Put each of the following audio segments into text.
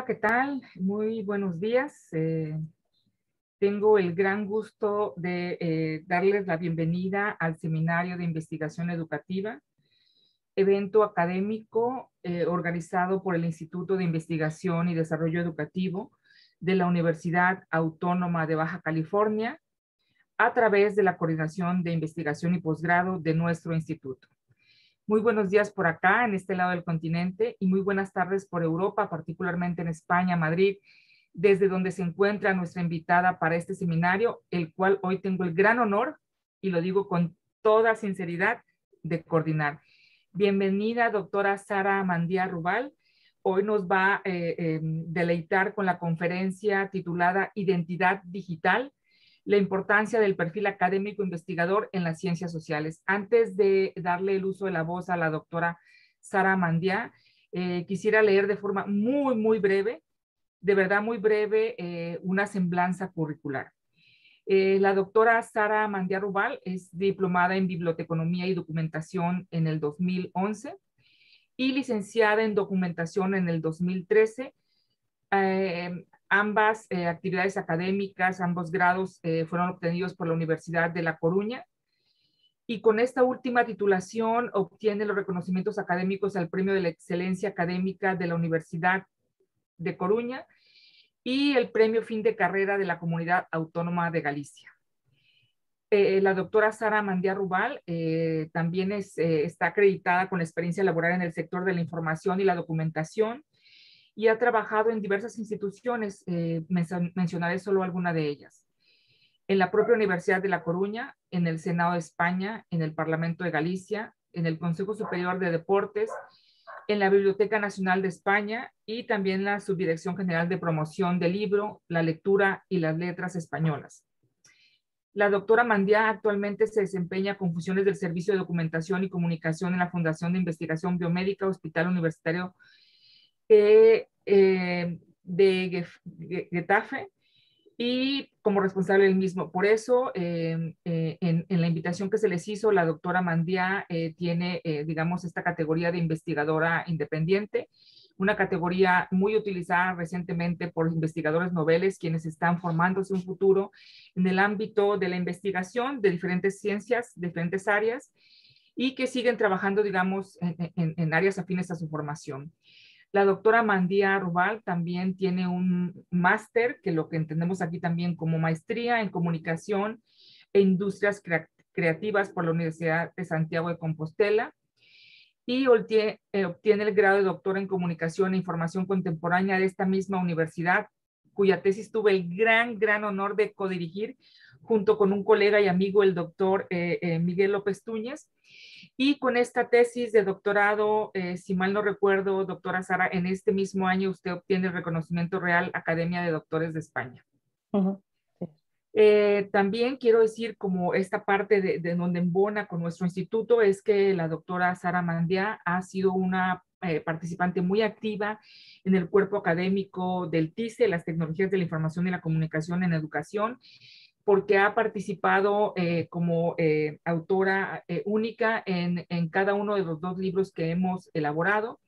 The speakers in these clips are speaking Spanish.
Hola, ¿qué tal? Muy buenos días. Eh, tengo el gran gusto de eh, darles la bienvenida al Seminario de Investigación Educativa, evento académico eh, organizado por el Instituto de Investigación y Desarrollo Educativo de la Universidad Autónoma de Baja California, a través de la Coordinación de Investigación y Posgrado de nuestro instituto. Muy buenos días por acá, en este lado del continente, y muy buenas tardes por Europa, particularmente en España, Madrid, desde donde se encuentra nuestra invitada para este seminario, el cual hoy tengo el gran honor, y lo digo con toda sinceridad, de coordinar. Bienvenida, doctora Sara Mandía Rubal. Hoy nos va a eh, em, deleitar con la conferencia titulada Identidad Digital, la importancia del perfil académico investigador en las ciencias sociales. Antes de darle el uso de la voz a la doctora Sara Mandía, eh, quisiera leer de forma muy, muy breve, de verdad muy breve, eh, una semblanza curricular. Eh, la doctora Sara Mandía Rubal es diplomada en Biblioteconomía y Documentación en el 2011 y licenciada en Documentación en el 2013. Ambas eh, actividades académicas, ambos grados eh, fueron obtenidos por la Universidad de La Coruña y con esta última titulación obtiene los reconocimientos académicos al Premio de la Excelencia Académica de la Universidad de Coruña y el Premio Fin de Carrera de la Comunidad Autónoma de Galicia. Eh, la doctora Sara Mandía Rubal también está acreditada con experiencia laboral en el sector de la información y la documentación y ha trabajado en diversas instituciones, eh, mencionaré solo alguna de ellas. En la propia Universidad de La Coruña, en el Senado de España, en el Parlamento de Galicia, en el Consejo Superior de Deportes, en la Biblioteca Nacional de España y también la Subdirección General de Promoción del Libro, la Lectura y las Letras Españolas. La doctora Mandía actualmente se desempeña con funciones del Servicio de Documentación y Comunicación en la Fundación de Investigación Biomédica Hospital Universitario eh, de Getafe y como responsable del mismo. Por eso, eh, eh, en, la invitación que se les hizo, la doctora Mandía tiene, digamos, esta categoría de investigadora independiente, una categoría muy utilizada recientemente por investigadores noveles, quienes están formándose un futuro en el ámbito de la investigación de diferentes ciencias, diferentes áreas, y que siguen trabajando, digamos, en áreas afines a su formación. La doctora Mandía Rubal también tiene un máster, que lo que entendemos aquí también como maestría en comunicación e industrias creativas por la Universidad de Santiago de Compostela y eh, obtiene, el grado de doctora en comunicación e información contemporánea de esta misma universidad, cuya tesis tuve el gran, gran honor de codirigir junto con un colega y amigo, el doctor eh, eh, Miguel López Túñez. Y con esta tesis de doctorado, eh, si mal no recuerdo, doctora Sara, en este mismo año usted obtiene el reconocimiento real Academia de Doctores de España. Eh, también quiero decir, como esta parte de, donde embona con nuestro instituto, es que la doctora Sara Mandia ha sido una eh, participante muy activa en el cuerpo académico del TICE, las tecnologías de la información y la comunicación en educación, porque ha participado eh, como eh, autora eh, única en, en, cada uno de los dos libros que hemos elaborado.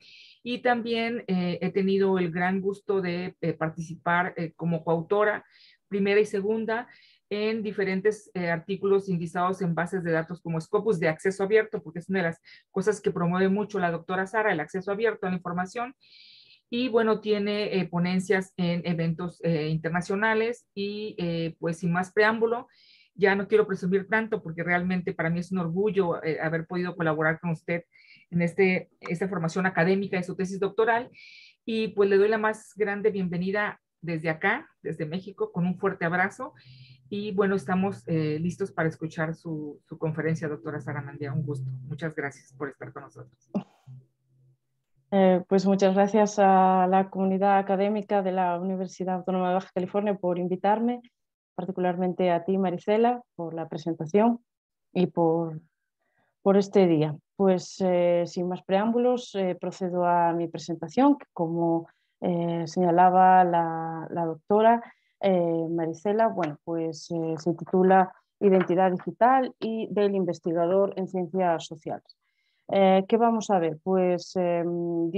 Y también he tenido el gran gusto de participar como coautora, primera y segunda, en diferentes artículos indizados en bases de datos como Scopus de acceso abierto, porque es una de las cosas que promueve mucho la doctora Sara, el acceso abierto a la información y bueno, tiene eh, ponencias en eventos eh, internacionales y eh, pues sin más preámbulo, ya no quiero presumir tanto porque realmente para mí es un orgullo haber podido colaborar con usted en este, esta formación académica de su tesis doctoral y pues le doy la más grande bienvenida desde acá, desde México, con un fuerte abrazo y bueno, estamos listos para escuchar su, su conferencia, doctora Sara Mandía. Un gusto. Muchas gracias por estar con nosotros. Eh, pues muchas gracias a la comunidad académica de la Universidad Autónoma de Baja California por invitarme, particularmente a ti, Marisela, por la presentación y por, por este día. Pues eh, sin más preámbulos, eh, procedo a mi presentación, que como señalaba la, la doctora Marisela, bueno, pues se titula Identidad digital y del investigador en ciencias sociales. Eh, ¿Qué vamos a ver? Pues em,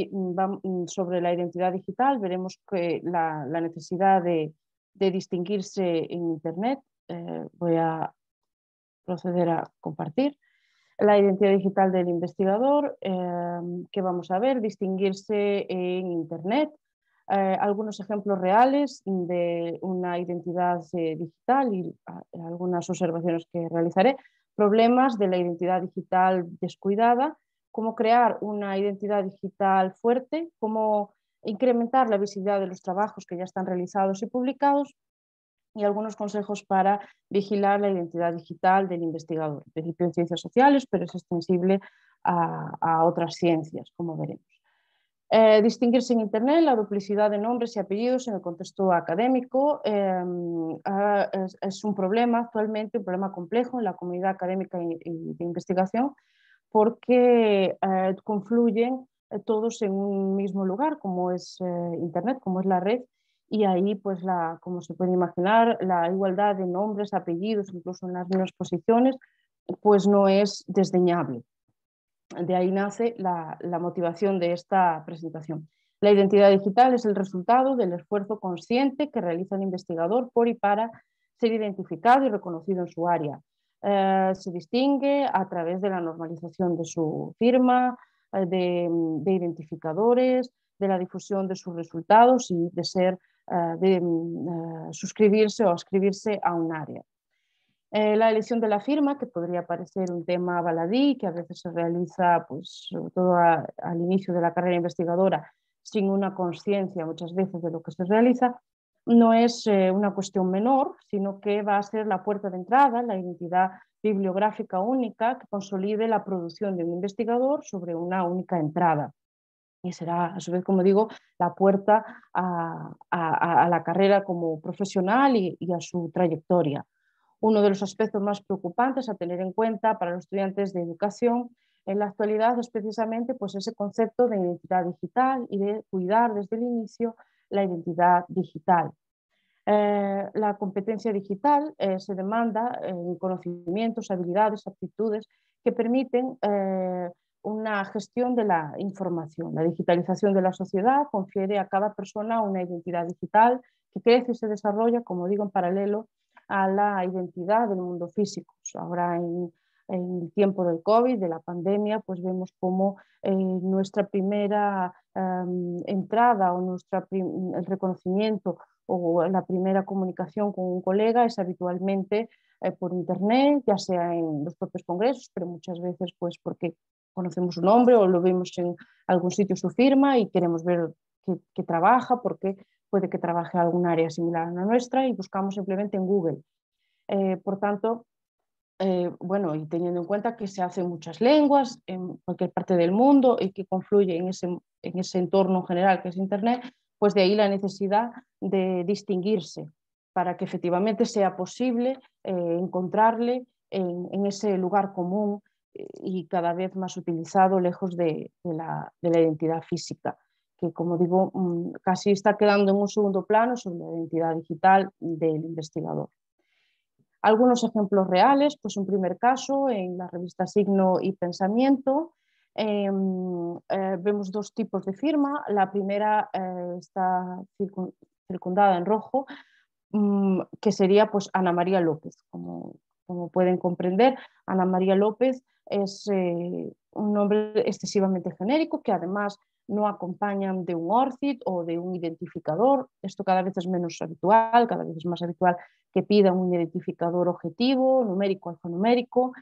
sobre la identidad digital veremos que la, necesidad de, distinguirse en Internet, eh, voy a proceder a compartir, la identidad digital del investigador, ¿qué vamos a ver? Distinguirse en Internet, eh, algunos ejemplos reales de una identidad digital y ah, algunas observaciones que realizaré, problemas de la identidad digital descuidada, cómo crear una identidad digital fuerte, cómo incrementar la visibilidad de los trabajos que ya están realizados y publicados y algunos consejos para vigilar la identidad digital del investigador. principio en ciencias sociales, pero es extensible a, otras ciencias, como veremos. Eh, distinguirse en Internet la duplicidad de nombres y apellidos en el contexto académico em, ah, es, un problema actualmente, un problema complejo en la comunidad académica y de investigación porque eh, confluyen eh, todos en un mismo lugar, como es eh, Internet, como es la red, y ahí, pues, la, como se puede imaginar, la igualdad de nombres, apellidos, incluso en las mismas posiciones, pues no es desdeñable. De ahí nace la, la motivación de esta presentación. La identidad digital es el resultado del esfuerzo consciente que realiza el investigador por y para ser identificado y reconocido en su área, eh, se distingue a través de la normalización de su firma, eh, de, identificadores, de la difusión de sus resultados y de ser eh, de suscribirse o ascribirse a un área. la elección de la firma, que podría parecer un tema baladí, que a veces se realiza, pues, sobre todo al inicio de la carrera investigadora, sin una conciencia muchas veces de lo que se realiza, no es eh, una cuestión menor, sino que va a ser la puerta de entrada, la identidad bibliográfica única que consolide la producción de un investigador sobre una única entrada. Y será, a su vez, como digo, la puerta a, la carrera como profesional y, a su trayectoria. Uno de los aspectos más preocupantes a tener en cuenta para los estudiantes de educación en la actualidad es precisamente pues, ese concepto de identidad digital y de cuidar desde el inicio la identidad digital. Eh, la competencia digital eh, se demanda en conocimientos, habilidades, aptitudes que permiten eh, una gestión de la información. La digitalización de la sociedad confiere a cada persona una identidad digital que crece y se desarrolla, como digo, en paralelo a la identidad del mundo físico. Ahora en, el tiempo del COVID, de la pandemia, pues vemos cómo nuestra primera Em, entrada o nuestra el reconocimiento o la primera comunicación con un colega es habitualmente eh, por internet, ya sea en los propios congresos, pero muchas veces pues porque conocemos su nombre o lo vemos en algún sitio su firma y queremos ver qué, trabaja, porque puede que trabaje algún área similar a la nuestra y buscamos simplemente en Google. Eh, por tanto, eh, bueno, y teniendo en cuenta que se hacen muchas lenguas en cualquier parte del mundo y que confluye en ese, en ese entorno general que es Internet, pues de ahí la necesidad de distinguirse para que efectivamente sea posible eh, encontrarle en, ese lugar común eh, y cada vez más utilizado lejos de, la, de, la, identidad física, que como digo, mm, casi está quedando en un segundo plano sobre la identidad digital del investigador. Algunos ejemplos reales, pues un primer caso en la revista Signo y Pensamiento. Em, eh, vemos dos tipos de firma. La primera eh, está circundada en rojo, mm, que sería pues Ana María López. Como, como pueden comprender, Ana María López es eh, un nombre excesivamente genérico que además no acompañan de un ORCID o de un identificador. Esto cada vez es menos habitual, cada vez es más habitual que pidan un identificador objetivo, numérico, alfanumérico.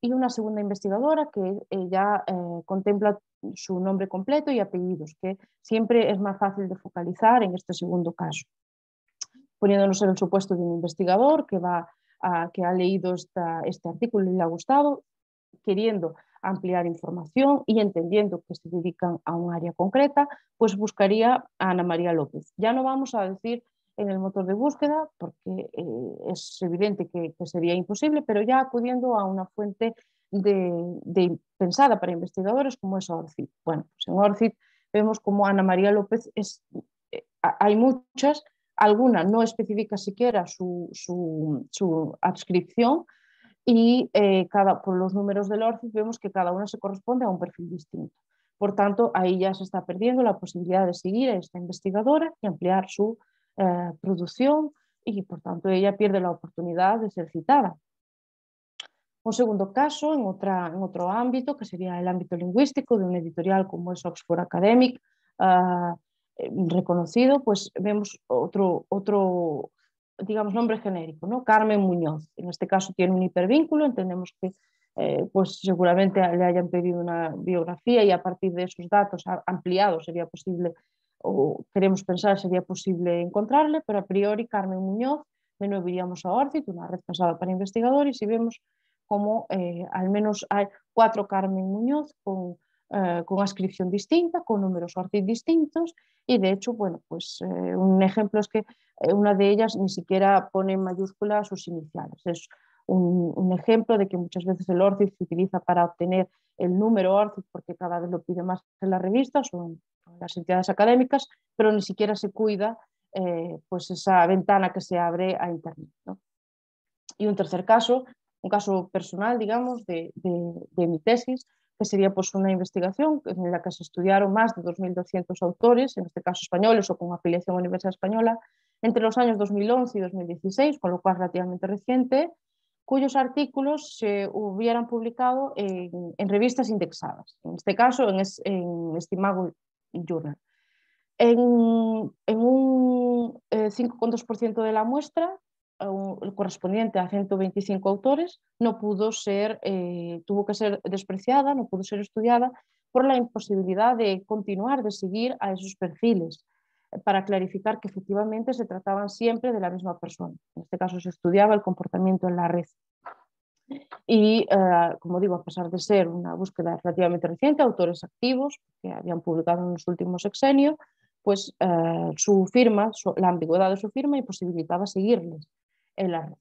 Y una segunda investigadora que ya eh, contempla su nombre completo y apellidos, que siempre es más fácil de focalizar en este segundo caso. Poniéndonos en el supuesto de un investigador que, va que ha leído este artículo y le ha gustado, queriendo ampliar información y entendiendo que se dedican a un área concreta, pues buscaría a Ana María López. Ya no vamos a decir en el motor de búsqueda, porque eh, es evidente que, sería imposible, pero ya acudiendo a una fuente pensada para investigadores como es ORCID. Bueno, pues en ORCID vemos como Ana María López es, eh, hay muchas, alguna no especifica siquiera su, su, su adscripción, y eh, cada, por los números del ORCID vemos que cada una se corresponde a un perfil distinto. Por tanto, ahí ya se está perdiendo la posibilidad de seguir a esta investigadora y ampliar su eh, producción y, por tanto, ella pierde la oportunidad de ser citada. Un segundo caso, en, otra, en otro ámbito, que sería el ámbito lingüístico de un editorial como es Oxford Academic, ah, eh, reconocido, pues vemos otro, otro digamos, nombre genérico, ¿no? Carmen Muñoz. En este caso tiene un hipervínculo, entendemos que eh, pues seguramente le hayan pedido una biografía y a partir de esos datos ampliados sería posible, o queremos pensar sería posible encontrarle, pero a priori Carmen Muñoz, de nuevo iríamos a ORCID, una red pensada para investigadores, y vemos como eh, al menos hay cuatro Carmen Muñoz con eh, con ascripción distinta, con números ORCID distintos y de hecho, bueno, pues eh, un ejemplo es que una de ellas ni siquiera pone en mayúscula sus iniciales. Es un, ejemplo de que muchas veces el ORCID se utiliza para obtener el número ORCID porque cada vez lo pide más en las revistas o en, las entidades académicas, pero ni siquiera se cuida pues esa ventana que se abre a Internet. Y un tercer caso, un caso personal, digamos, de, de mi tesis, que sería pues, una investigación en la que se estudiaron más de 2.200 autores, en este caso españoles o con afiliación a la Universidad Española, entre los años 2011 y 2016, con lo cual relativamente reciente, cuyos artículos se hubieran publicado en, revistas indexadas, en este caso en, en Estimago Journal. En, en un 5,2% eh, de la muestra el correspondiente a 125 autores, no pudo ser, eh, tuvo que ser despreciada, no pudo ser estudiada por la imposibilidad de continuar, de seguir a esos perfiles, eh, para clarificar que efectivamente se trataban siempre de la misma persona. En este caso se estudiaba el comportamiento en la red. Y, eh, como digo, a pesar de ser una búsqueda relativamente reciente, autores activos que habían publicado en los últimos sexenios, pues su firma, la ambigüedad de su firma imposibilitaba seguirles en la red.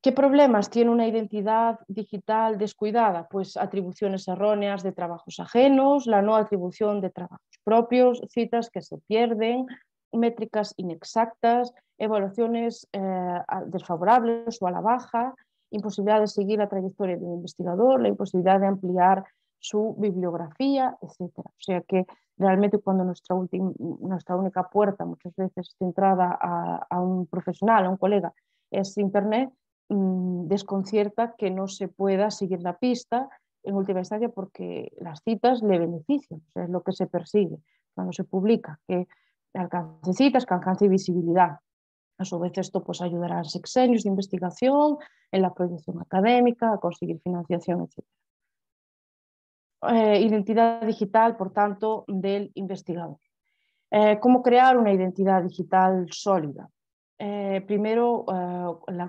¿Qué problemas tiene una identidad digital descuidada? Pues atribuciones erróneas de trabajos ajenos, la no atribución de trabajos propios, citas que se pierden, métricas inexactas, evaluaciones eh, desfavorables o a la baja, imposibilidad de seguir la trayectoria de un investigador, la imposibilidad de ampliar su bibliografía, etc. O sea que realmente cuando nuestra, única puerta muchas veces centrada a, a, un profesional, a un colega, es Internet, mmm, desconcierta que no se pueda seguir la pista en última instancia porque las citas le benefician, es lo que se persigue cuando se publica, que alcance citas, que alcance visibilidad. A su vez esto pues, ayudará a sexenios de investigación, en la proyección académica, a conseguir financiación, etc. Eh, identidad digital, por tanto, del investigador. Eh, ¿Cómo crear una identidad digital sólida? Eh, primero,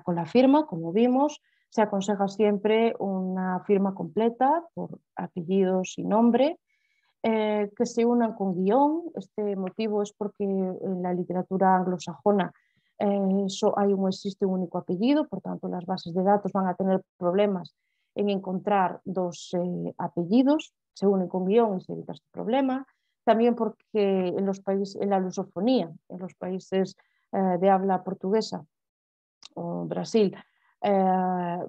con la firma, como vimos, se aconseja siempre una firma completa por apellidos y nombre, que se unan con guion. Este motivo es porque en la literatura anglosajona hay un, existe un único apellido, por tanto las bases de datos van a tener problemas en encontrar dos eh, apellidos, se unen con guion y se evita este problema. También porque en, los países, en la lusofonía, en los países eh, de habla portuguesa o Brasil, eh,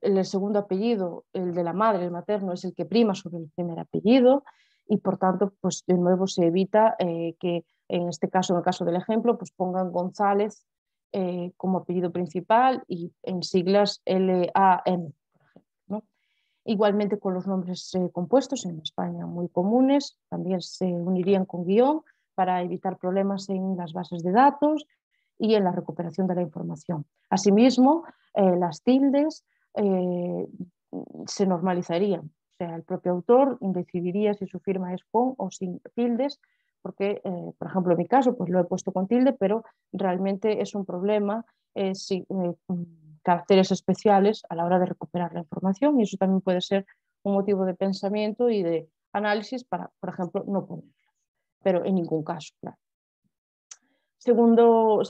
el segundo apellido, el de la madre, el materno, es el que prima sobre el primer apellido y por tanto, pues de nuevo se evita que en este caso, en el caso del ejemplo, pues pongan González como apellido principal y en siglas L-A-M. Igualmente con los nombres eh, compuestos en España muy comunes, también se unirían con guion para evitar problemas en las bases de datos y en la recuperación de la información. Asimismo, eh, las tildes eh, se normalizarían, o sea, el propio autor decidiría si su firma es con o sin tildes, porque, por ejemplo, en mi caso, pues lo he puesto con tilde, pero realmente es un problema si, caracteres especiales a la hora de recuperar la información y eso también puede ser un motivo de pensamiento y de análisis para, por ejemplo, no ponerlas, pero en ningún caso, claro. Segunda,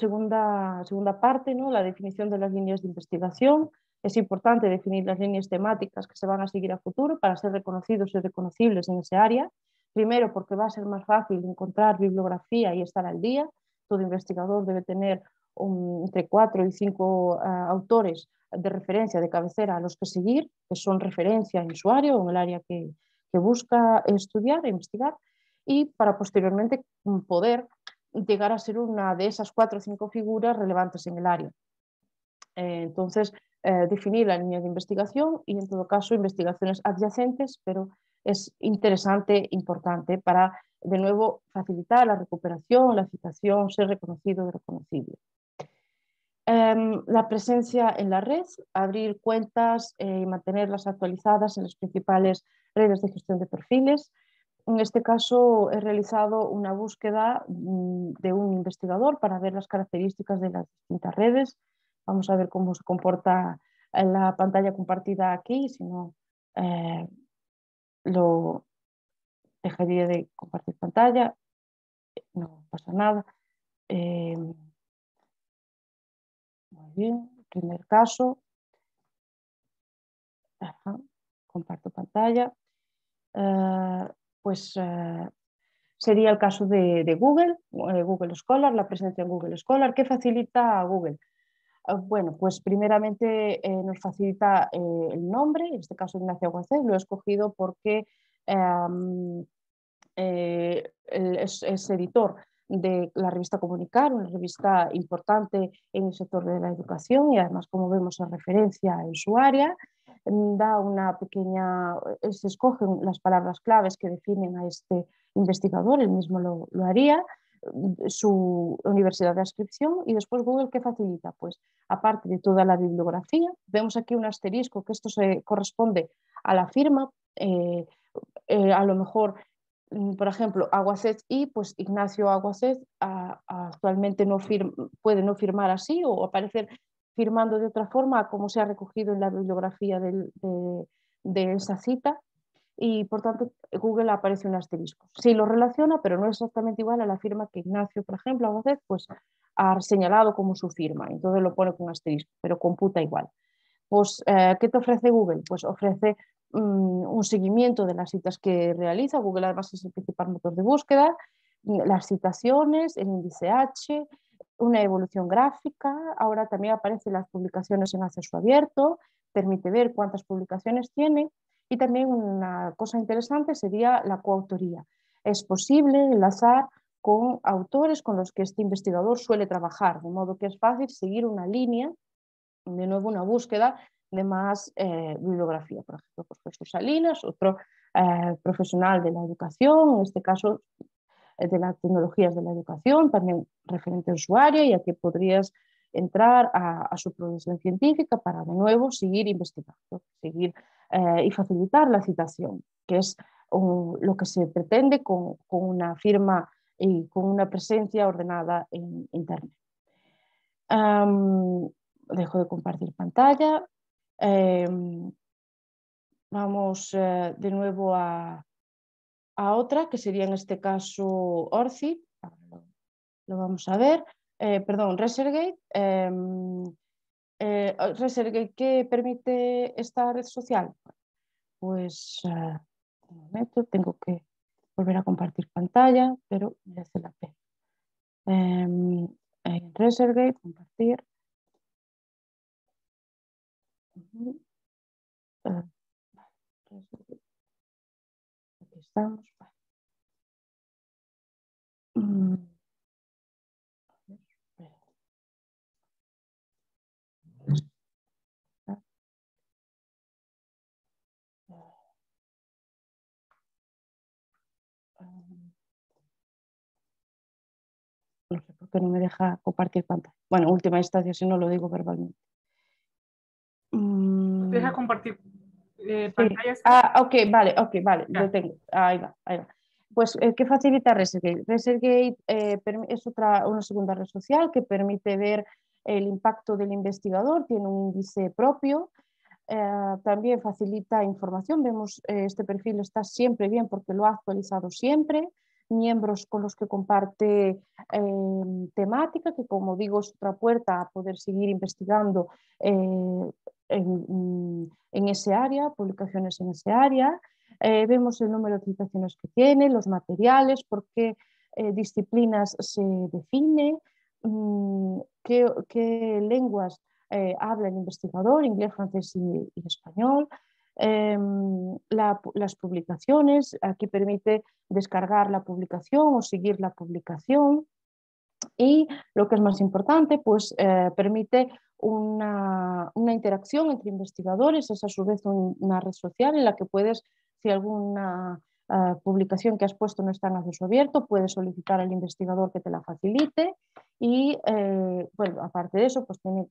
segunda parte, ¿no? la definición de las líneas de investigación. Es importante definir las líneas temáticas que se van a seguir a futuro para ser reconocidos y reconocibles en ese área. Primero, porque va a ser más fácil encontrar bibliografía y estar al día. Todo investigador debe tener entre cuatro y cinco autores de referencia, de cabecera a los que seguir, que son referencia en su área o en el área que, que busca estudiar e investigar, y para posteriormente poder llegar a ser una de esas cuatro o cinco figuras relevantes en el área. Eh, entonces, eh, definir la línea de investigación y en todo caso investigaciones adyacentes, pero es interesante, importante para de nuevo facilitar la recuperación, la citación, ser reconocido y reconocible. Em, la presencia en la red, abrir cuentas eh, y mantenerlas actualizadas en las principales redes de gestión de perfiles, en este caso he realizado una búsqueda mm, de un investigador para ver las características de las distintas redes. Vamos a ver cómo se comporta la pantalla compartida aquí, si no eh, lo dejaría de compartir pantalla. No pasa nada. Eh, muy bien, primer caso. comparto pantalla. Eh, pues eh, sería el caso de, Google, eh, Google Scholar, la presencia en Google Scholar. ¿Qué facilita a Google? Ah, bueno, pues primeramente eh, nos facilita el nombre, en este caso Ignacio Aguacés, lo he escogido porque em, es, editor de la revista Comunicar, una revista importante en el sector de la educación y además, como vemos, es referencia en su área da una pequeña, eh, se escogen las palabras claves que definen a este investigador, él mismo lo, haría, mm, su universidad de inscripción y después Google ¿qué facilita? Pues aparte de toda la bibliografía, vemos aquí un asterisco que esto se corresponde a la firma, eh, eh, a lo mejor, mm, por ejemplo, Aguacet y pues Ignacio Aguacet actualmente no puede no firmar así o aparecer firmando de otra forma como se ha recogido en la bibliografía de, esa cita y por tanto Google aparece un asterisco. Sí lo relaciona, pero no es exactamente igual a la firma que Ignacio, por ejemplo, a veces pues, ha señalado como su firma, entonces lo pone con asterisco, pero computa igual. Pues, eh, ¿qué te ofrece Google? Pues ofrece mm, un seguimiento de las citas que realiza. Google además es el principal motor de búsqueda, las citaciones, el índice H, una evolución gráfica, ahora también aparecen las publicaciones en acceso abierto, permite ver cuántas publicaciones tiene y también una cosa interesante sería la coautoría. Es posible enlazar con autores con los que este investigador suele trabajar, de modo que es fácil seguir una línea, de nuevo una búsqueda de más eh, bibliografía. Por ejemplo, pues Jesús Salinas, otro eh, profesional de la educación, en este caso eh, de las tecnologías de la educación, también referente a su área, y aquí podrías entrar a, su producción científica para de nuevo seguir investigando, seguir y facilitar la citación, que es lo que se pretende con, una firma y con una presencia ordenada en Internet. dejo de compartir pantalla. Em, vamos eh, de nuevo a, a otra, que sería en este caso ORCID, lo vamos a ver, eh, perdón, Resergate. Em, eh, Resergate, ¿qué permite esta red social? Pues, un momento, tengo que volver a compartir pantalla, pero merece la pena. Compartir. estamos. Mm. No sé por qué no me deja compartir pantalla. Bueno, última instancia, si no lo digo verbalmente. Deja mm. compartir eh, Ah, ok, vale, ok, vale, lo tengo. Ahí va, ahí va. Pues, eh, ¿qué facilita Resergate? Resergate eh, es otra, una segunda red social que permite ver el impacto del investigador, tiene un índice propio, también facilita información. Vemos este perfil está siempre bien porque lo ha actualizado siempre. Miembros con los que comparte temática, que como digo es otra puerta a poder seguir investigando en, ese área, publicaciones en ese área. Eh, vemos el número de citaciones que tiene, los materiales, por qué eh, disciplinas se define, mm, qué, lenguas habla el investigador, inglés, francés y, español. Em, las publicaciones, aquí permite descargar la publicación o seguir la publicación. Y lo que es más importante, pues permite una, interacción entre investigadores, es a su vez una red social en la que puedes, si alguna ah, publicación que has puesto no está en acceso abierto, puedes solicitar al investigador que te la facilite y, eh, bueno, aparte de eso, pues tiene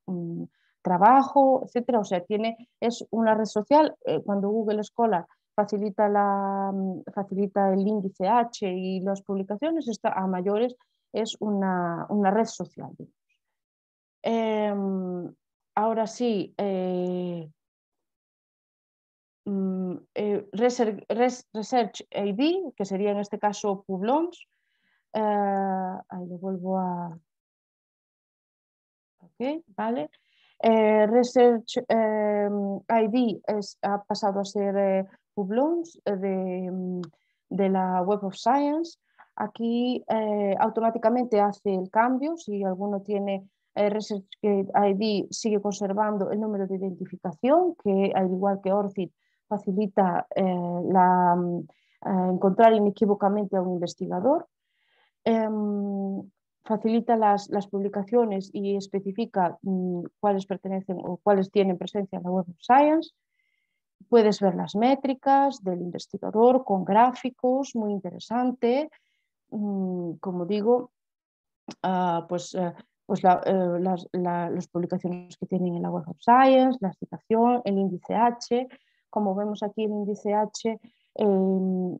trabajo, etcétera, o sea, tiene, es una red social, eh, cuando Google Scholar facilita, la, facilita el índice H y las publicaciones, está a mayores es una, una red social. Em, ahora sí, eh, mm, eh, Research, ID, que sería en este caso Publons. Eh, ahí lo vuelvo a... Ok, vale. Research em, ID ha pasado a ser Publons de, mm, de la Web of Science. Aquí automáticamente hace el cambio si alguno tiene ResearchGate ID sigue conservando el número de identificación que, al igual que ORCID, facilita eh, la, eh, encontrar inequívocamente a un investigador. Em, facilita las, publicaciones y especifica mm, cuáles pertenecen o cuáles tienen presencia en la Web of Science. Puedes ver las métricas del investigador con gráficos, muy interesante. Mm, como digo, ah, pues eh, pues eh, las, publicaciones que tienen en la Web of Science, la citación, el índice H. Como vemos aquí, el índice H em,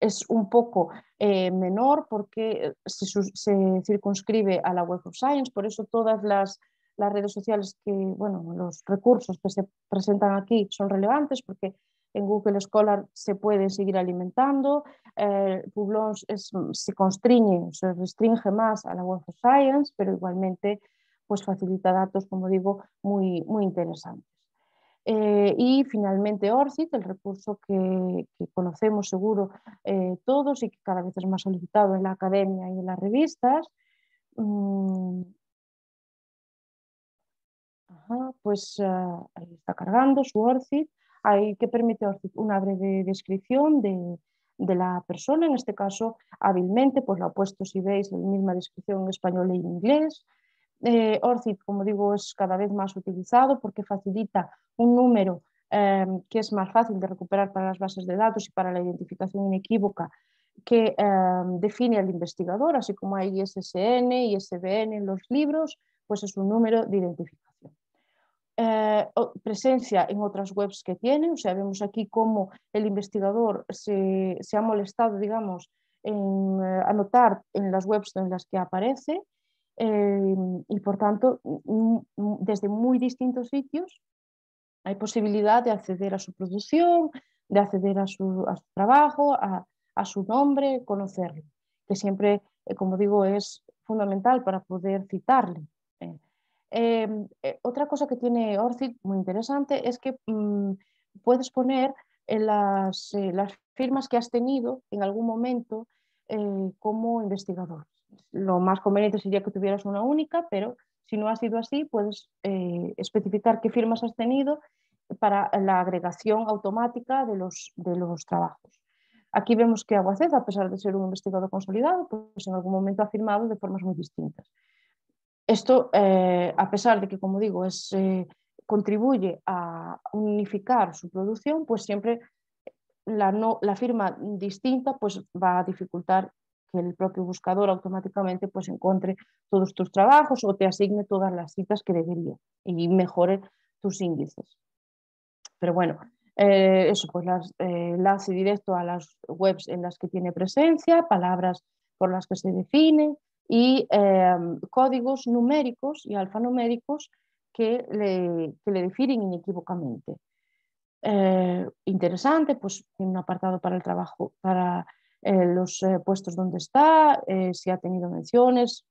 es un poco eh, menor porque se, se, circunscribe a la Web of Science, por eso todas las, las redes sociales que, bueno, los recursos que se presentan aquí son relevantes porque en Google Scholar se puede seguir alimentando, eh, Publons se constriñe, se restringe más a la Web of Science, pero igualmente pues facilita datos, como digo, muy, muy interesantes. Eh, y finalmente ORCID, el recurso que, conocemos seguro eh, todos y que cada vez es más solicitado en la academia y en las revistas. Mm. pues ahí está cargando su ORCID hay que permite una breve descripción de, la persona, en este caso hábilmente, pues lo ha puesto, si veis, la misma descripción en español e inglés. Eh, ORCID, como digo, es cada vez más utilizado porque facilita un número em, que es más fácil de recuperar para las bases de datos y para la identificación inequívoca que em, define al investigador, así como hay ISSN y ISBN en los libros, pues es un número de identificación. Eh, presencia en otras webs que tiene, o sea, vemos aquí cómo el investigador se, ha molestado, digamos, en eh, anotar en las webs en las que aparece eh, y por tanto, desde muy distintos sitios hay posibilidad de acceder a su producción, de acceder a su, trabajo, a, a, su nombre, conocerlo, que siempre, como digo, es fundamental para poder citarle. Em, eh, otra cosa que tiene ORCID muy interesante es que mm, puedes poner eh, las, firmas que has tenido en algún momento eh, como investigador. Lo más conveniente sería que tuvieras una única, pero si no ha sido así, puedes especificar qué firmas has tenido para la agregación automática de los, trabajos. Aquí vemos que Aguacet, a pesar de ser un investigador consolidado, pues en algún momento ha firmado de formas muy distintas. Esto, eh, a pesar de que, como digo, es, eh, contribuye a unificar su producción, pues siempre la, no, la, firma distinta pues, va a dificultar que el propio buscador automáticamente pues, encuentre todos tus trabajos o te asigne todas las citas que debería y mejore tus índices. Pero bueno, eh, eso, pues las, enlace directo a las webs en las que tiene presencia, palabras por las que se define, y em, códigos numéricos y alfanuméricos que le, que le definen inequívocamente. Eh, interesante, pues tiene un apartado para el trabajo, para eh, los eh, puestos donde está, si ha tenido menciones,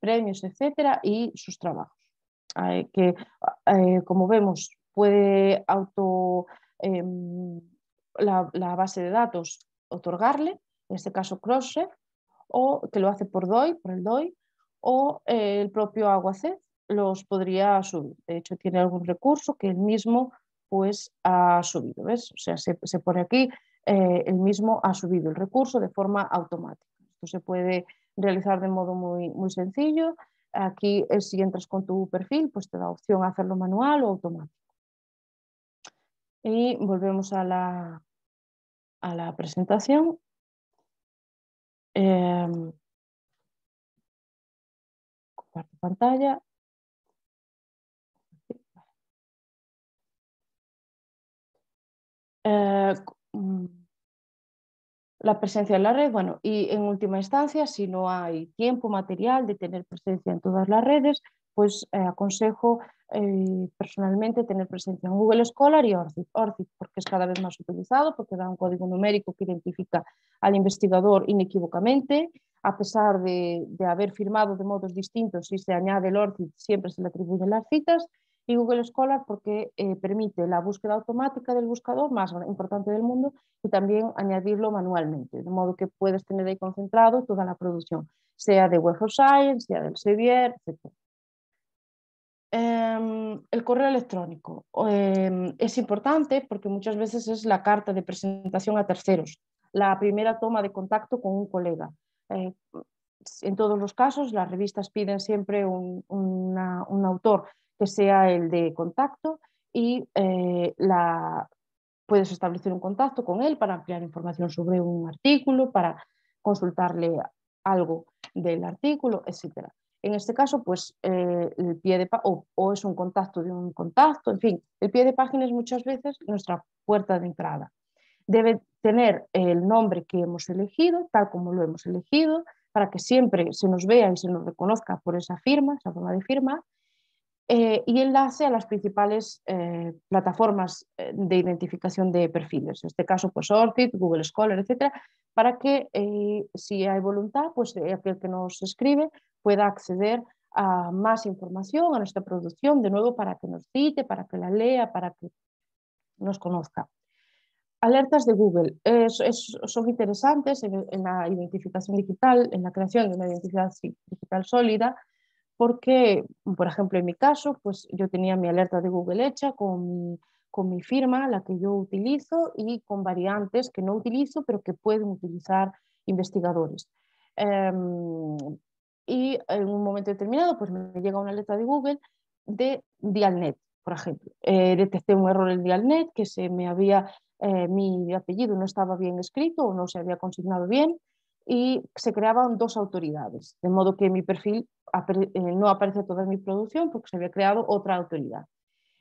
premios, etcétera, y sus trabajos. que, como vemos, puede auto em, la, la, base de datos otorgarle, en este caso Crosschef, o que lo hace por DOI, por el DOI, o eh, el propio Aguacet los podría subir. De hecho, tiene algún recurso que él mismo pues ha subido, ¿ves? O sea, se, pone aquí, eh, el mismo ha subido el recurso de forma automática. Esto se puede realizar de modo muy, muy sencillo. Aquí, si entras con tu perfil, pues te da opción a hacerlo manual o automático. Y volvemos a la, a la presentación. Comparto pantalla. Eh, mm, la presencia en la red, bueno, y en última instancia, si no hay tiempo material de tener presencia en todas las redes, pues eh, aconsejo eh, personalmente tener presencia en Google Scholar y ORCID. ORCID porque es cada vez más utilizado, porque da un código numérico que identifica al investigador inequívocamente, a pesar de, de haber firmado de modos distintos, si se añade el ORCID siempre se le atribuyen las citas, y Google Scholar porque eh, permite la búsqueda automática del buscador más importante del mundo y también añadirlo manualmente, de modo que puedes tener ahí concentrado toda la producción, sea de Web of Science, sea del Sevier, etc. Em, el correo electrónico em, es importante porque muchas veces es la carta de presentación a terceros, la primera toma de contacto con un colega. Eh, en todos los casos, las revistas piden siempre un, autor que sea el de contacto y eh, la, puedes establecer un contacto con él para ampliar información sobre un artículo, para consultarle algo del artículo, etc. En este caso, pues eh, el pie de o, o, es un contacto de un contacto, en fin, el pie de página es muchas veces nuestra puerta de entrada. Debe tener el nombre que hemos elegido, tal como lo hemos elegido, para que siempre se nos vea y se nos reconozca por esa firma, esa forma de firma, eh, y enlace a las principales eh, plataformas eh, de identificación de perfiles, en este caso pues Google Scholar, etcétera, para que si hay voluntad, pues aquel que nos escribe pueda acceder a más información, a nuestra producción, de nuevo para que nos cite, para que la lea, para que nos conozca. Alertas de Google son interesantes en, en la identificación digital, en la creación de una identidad digital sólida, porque, por ejemplo, en mi caso, pues yo tenía mi alerta de Google hecha con mi, firma, la que yo utilizo, y con variantes que no utilizo, pero que pueden utilizar investigadores. Em, y en un momento determinado, pues me llega una alerta de Google de Dialnet, por ejemplo. Eh, detecté un error en Dialnet, que se me había, eh, mi apellido no estaba bien escrito o no se había consignado bien, y se creaban dos autoridades, de modo que mi perfil eh, no aparece toda mi producción porque se había creado otra autoridad.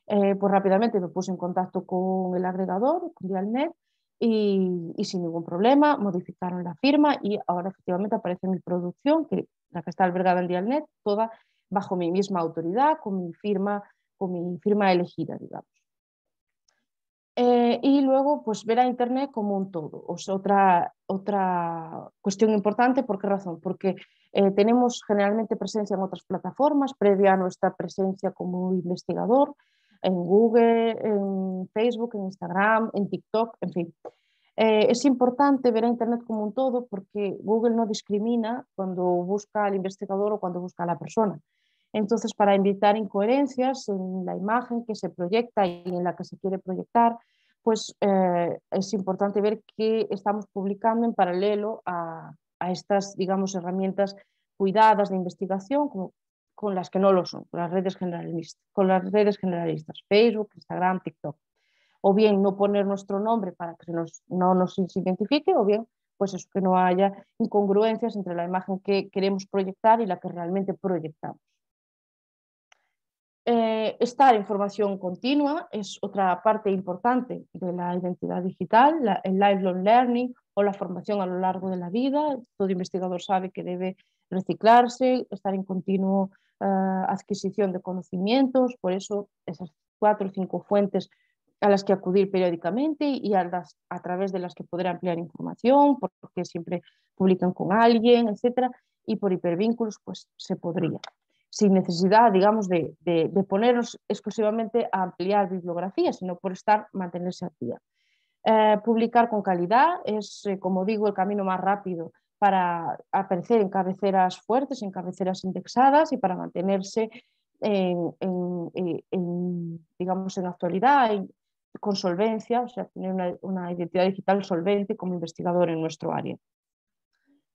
Eh, pues rápidamente me puse en contacto con el agregador, con Dialnet, y, y, sin ningún problema modificaron la firma y ahora efectivamente aparece mi producción, que la que está albergada en Dialnet, toda bajo mi misma autoridad, con mi firma, con mi firma elegida, digamos. Eh, y luego, pues ver a Internet como un todo. O otra, otra cuestión importante, ¿por qué razón? Porque eh, tenemos generalmente presencia en otras plataformas, previa a nuestra presencia como investigador, en Google, en Facebook, en Instagram, en TikTok, en fin. Eh, es importante ver a Internet como un todo porque Google no discrimina cuando busca al investigador o cuando busca a la persona. Entonces, para evitar incoherencias en la imagen que se proyecta y en la que se quiere proyectar, pues eh, es importante ver que estamos publicando en paralelo a, estas, digamos, herramientas cuidadas de investigación con las que no lo son, con las redes generalistas, con las redes generalistas Facebook, Instagram, TikTok. O bien no poner nuestro nombre para que no nos identifique, o bien pues eso, que no haya incongruencias entre la imagen que queremos proyectar y la que realmente proyectamos. Eh, estar en formación continua es otra parte importante de la identidad digital, el lifelong learning o la formación a lo largo de la vida. Todo investigador sabe que debe reciclarse, estar en continuo eh, adquisición de conocimientos, por eso esas cuatro o cinco fuentes a las que acudir periódicamente y a, las, a través de las que poder ampliar información, porque siempre publican con alguien, etc. Y por hipervínculos, pues se podría sin necesidad, digamos, de, ponernos exclusivamente a ampliar bibliografía, sino por estar, mantenerse activa. Eh, publicar con calidad es, eh, como digo, el camino más rápido para aparecer en cabeceras fuertes, en cabeceras indexadas y para mantenerse en, digamos, en actualidad, con solvencia, o sea, tener una, una, identidad digital solvente como investigador en nuestro área.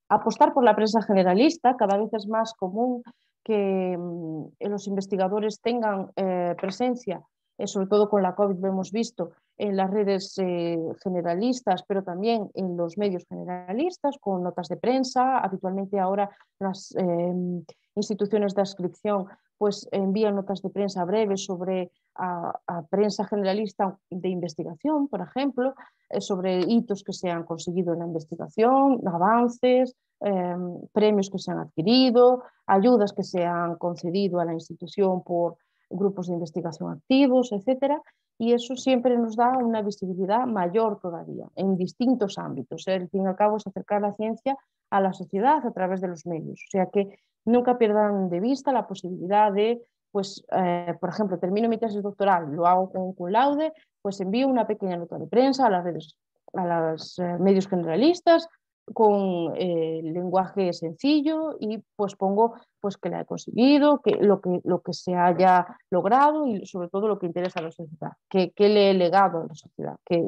Apostar por la prensa generalista, cada vez es más común que mm, los investigadores tengan eh, presencia, eh, sobre todo con la COVID lo hemos visto, en las redes eh, generalistas, pero también en los medios generalistas, con notas de prensa. Habitualmente ahora las em, instituciones de inscripción pues envían notas de prensa breves sobre a, prensa generalista de investigación, por ejemplo, eh, sobre hitos que se han conseguido en la investigación, avances, em, premios que se han adquirido, ayudas que se han concedido a la institución por grupos de investigación activos, etcétera, y eso siempre nos da una visibilidad mayor todavía en distintos ámbitos. El fin y al cabo es acercar la ciencia a la sociedad a través de los medios. O sea que nunca pierdan de vista la posibilidad de, pues, eh, por ejemplo, termino mi tesis doctoral, lo hago con cum laude, pues envío una pequeña nota de prensa a las redes, a los eh, medios generalistas con eh, lenguaje sencillo y pues pongo pues que la he conseguido, que lo, que lo que se haya logrado y sobre todo lo que interesa a la sociedad, que, le he legado a la sociedad, que,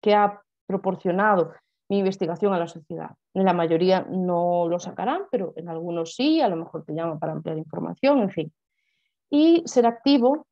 que ha proporcionado mi investigación a la sociedad. En la mayoría no lo sacarán, pero en algunos sí, a lo mejor te llaman para ampliar información, en fin. Y ser activo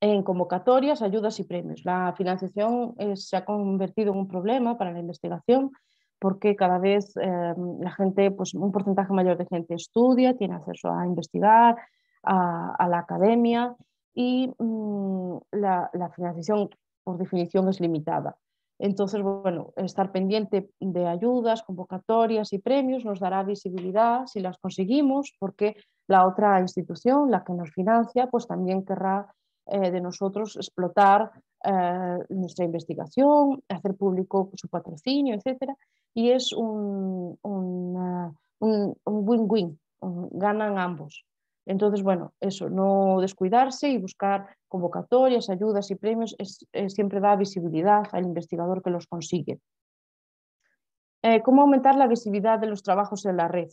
en convocatorias, ayudas y premios. La financiación se ha convertido en un problema para la investigación porque cada vez em, la gente, pues un porcentaje mayor de gente estudia, tiene acceso a investigar, a, la academia y mm, la, financiación por definición es limitada. Entonces, bueno, estar pendiente de ayudas, convocatorias y premios nos dará visibilidad si las conseguimos, porque la otra institución, la que nos financia, pues también querrá eh, de nosotros explotar eh, nuestra investigación, hacer público su patrocinio, etcétera y es un win-win, ganan ambos. Entonces, bueno, eso, no descuidarse y buscar convocatorias, ayudas y premios siempre da visibilidad al investigador que los consigue. Eh, ¿Cómo aumentar la visibilidad de los trabajos en la red?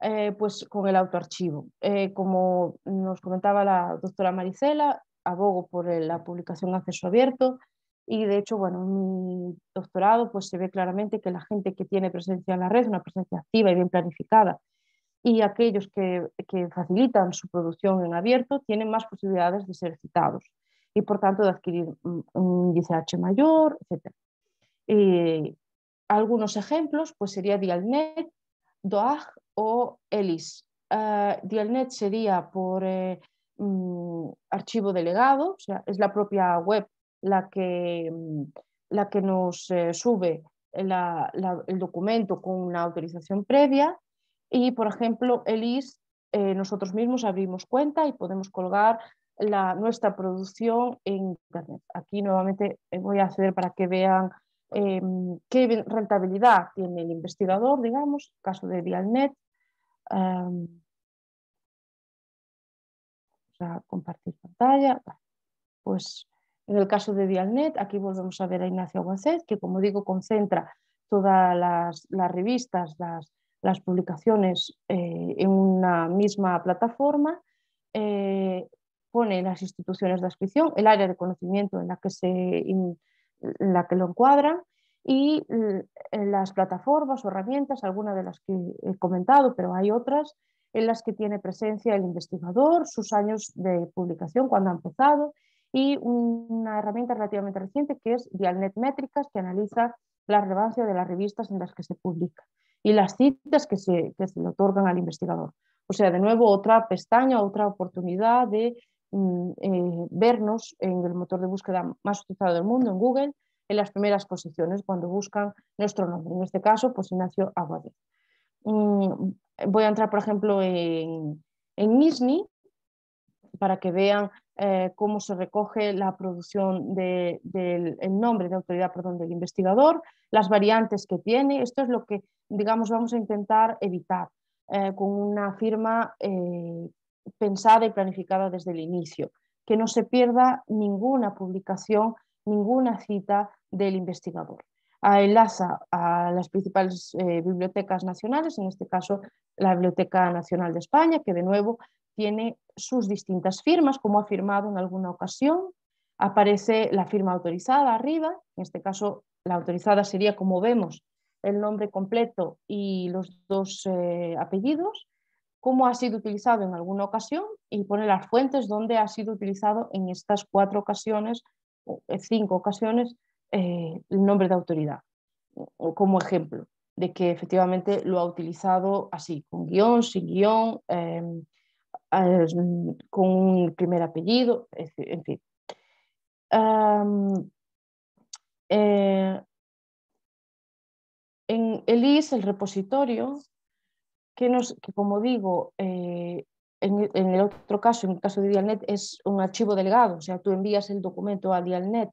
Eh, pues con el autoarchivo. Como nos comentaba la doctora Maricela, abogo por la publicación acceso abierto, y de hecho, bueno, en mi doctorado pues se ve claramente que la gente que tiene presencia en la red, una presencia activa y bien planificada, y aquellos que, que facilitan su producción en abierto tienen más posibilidades de ser citados y por tanto de adquirir un índice H mayor, etc. Y algunos ejemplos pues sería Dialnet, DOAG o ELIS. Uh, Dialnet sería por eh, mm, archivo delegado, o sea, es la propia web la que, mm, la que nos eh, sube el documento con una autorización previa y, por ejemplo, el IS, eh, nosotros mismos abrimos cuenta y podemos colgar la, nuestra producción en Internet. Aquí nuevamente eh, voy a acceder para que vean qué rentabilidad tiene el investigador, digamos, caso de Dialnet. Um, a compartir pantalla. Pues en el caso de Dialnet, aquí volvemos a ver a Ignacio Aguacet, que como digo, concentra todas las, revistas, las, publicaciones eh, en una misma plataforma, eh, pone las instituciones de inscripción, el área de conocimiento en la que, se, en la que lo encuadran y las plataformas o herramientas, algunas de las que he comentado, pero hay otras en las que tiene presencia el investigador, sus años de publicación, cuando ha empezado, y una herramienta relativamente reciente que es Dialnet Métricas, que analiza la relevancia de las revistas en las que se publica y las citas que se, que se le otorgan al investigador. O sea, de nuevo, otra pestaña, otra oportunidad de mm, eh, vernos en el motor de búsqueda más utilizado del mundo, en Google, en las primeras posiciones cuando buscan nuestro nombre. En este caso, pues Ignacio Aguadez. Mm, voy a entrar, por ejemplo, en, en para que vean eh, cómo se recoge la producción del nombre de autoridad perdón, del investigador, las variantes que tiene. Esto es lo que, digamos, vamos a intentar evitar eh, con una firma eh, pensada y planificada desde el inicio, que no se pierda ninguna publicación, ninguna cita del investigador. Enlaza a las principales bibliotecas nacionales, en este caso la Biblioteca Nacional de España, que de nuevo tiene sus distintas firmas, como ha firmado en alguna ocasión. Aparece la firma autorizada arriba, en este caso la autorizada sería, como vemos, el nombre completo y los dos eh, apellidos, cómo ha sido utilizado en alguna ocasión y pone las fuentes donde ha sido utilizado en estas cuatro ocasiones, o cinco ocasiones, el nombre de autoridad, como ejemplo de que efectivamente lo ha utilizado así, con guion, sin guion, em, con un primer apellido, en fin. Eh, en el IS, el repositorio, que, nos, que como digo, eh, en, en, el otro caso, en el caso de Dialnet, es un archivo delegado, o sea, tú envías el documento a Dialnet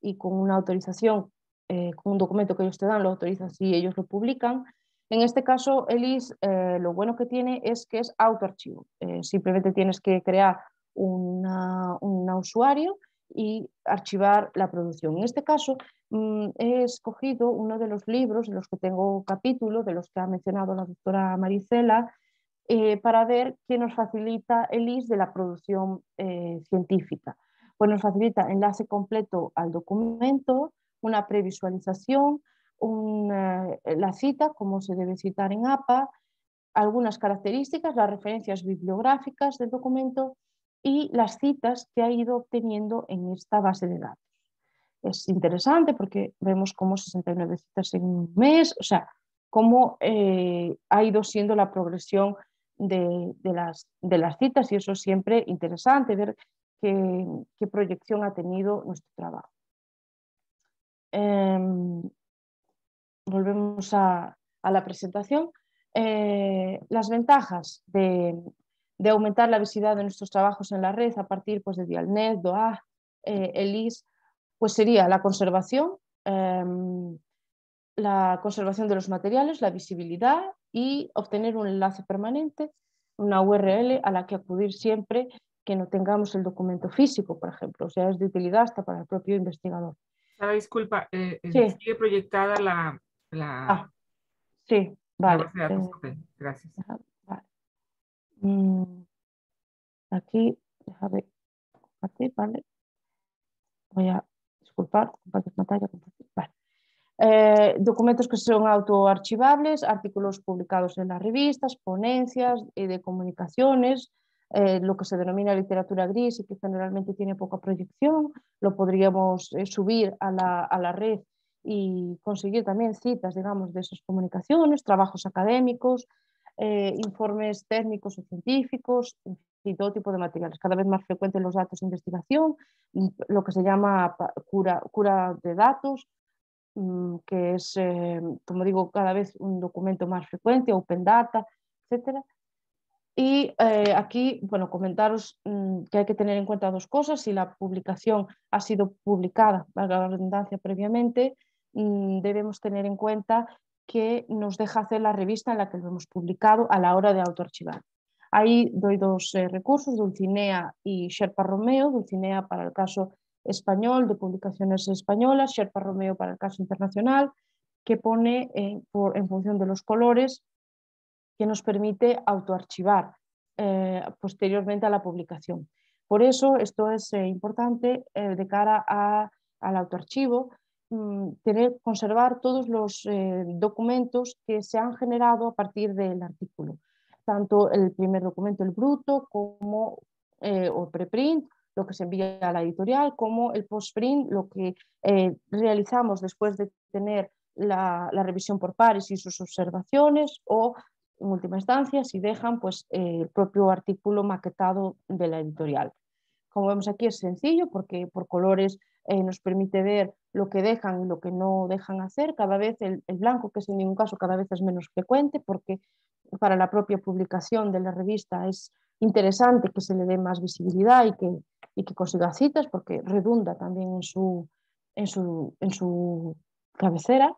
y con una autorización eh, con un documento que ellos te dan, lo autorizan si ellos lo publican. En este caso, ELIS eh, lo bueno que tiene es que es autoarchivo. Eh, simplemente tienes que crear un usuario y archivar la producción. En este caso, mm, he escogido uno de los libros de los que tengo capítulo, de los que ha mencionado la doctora Maricela, para ver qué nos facilita ELIS de la producción científica. Pues nos facilita enlace completo al documento, una previsualización, la cita, cómo se debe citar en APA, algunas características, las referencias bibliográficas del documento y las citas que ha ido obteniendo en esta base de datos. Es interesante porque vemos cómo 69 citas en un mes, o sea, cómo eh, ha ido siendo la progresión de, las, de, las, citas y eso es siempre interesante, ver qué proyección ha tenido nuestro trabajo. Em, volvemos a, la presentación. Eh, las ventajas de, aumentar la visibilidad de nuestros trabajos en la red a partir pues, de Dialnet, DOA, eh, ELIS, pues sería la conservación, em, la conservación de los materiales, la visibilidad y obtener un enlace permanente, una URL a la que acudir siempre que no tengamos el documento físico, por ejemplo, o sea, es de utilidad hasta para el propio investigador. Ah, disculpa, eh, eh, sigue proyectada la... la ah, sí, vale. Eh, gracias. Mm, aquí, déjame compartir, ¿vale? Voy a disculpar, compartir pantalla, compartir. Vale. documentos que son autoarchivables, artículos publicados en las revistas, ponencias de comunicaciones, eh, lo que se denomina literatura gris y que generalmente tiene poca proyección, lo podríamos eh, subir a la, red y conseguir también citas, digamos, de esas comunicaciones, trabajos académicos, eh, informes técnicos o científicos y todo tipo de materiales. Cada vez más frecuentes los datos de investigación, lo que se llama cura, cura de datos, mm, que es, como digo, cada vez un documento más frecuente, open data, etcétera. Y eh, aquí, bueno, comentaros mm, que hay que tener en cuenta dos cosas. Si la publicación ha sido publicada, valga la redundancia previamente, mm, debemos tener en cuenta que nos deja hacer la revista en la que lo hemos publicado a la hora de autoarchivar. Ahí doy dos eh, recursos, Dulcinea y Sherpa Romeo. Dulcinea para el caso español de publicaciones españolas, Sherpa Romeo para el caso internacional, que pone eh, en función de los colores que nos permite autoarchivar eh, posteriormente a la publicación. Por eso esto es eh, importante eh, de cara al autoarchivo, mm, tener, conservar todos los documentos que se han generado a partir del artículo, tanto el primer documento, el bruto, como o preprint, lo que se envía a la editorial, como el postprint, lo que realizamos después de tener la, la, revisión por pares y sus observaciones, o en última instancia si dejan pues, eh, el propio artículo maquetado de la editorial. Como vemos aquí es sencillo porque por colores eh, nos permite ver lo que dejan y lo que no dejan hacer. Cada vez el, blanco, que es en ningún caso cada vez es menos frecuente porque para la propia publicación de la revista es interesante que se le dé más visibilidad y que, y que consiga citas porque redunda también en su, en su, en su cabecera.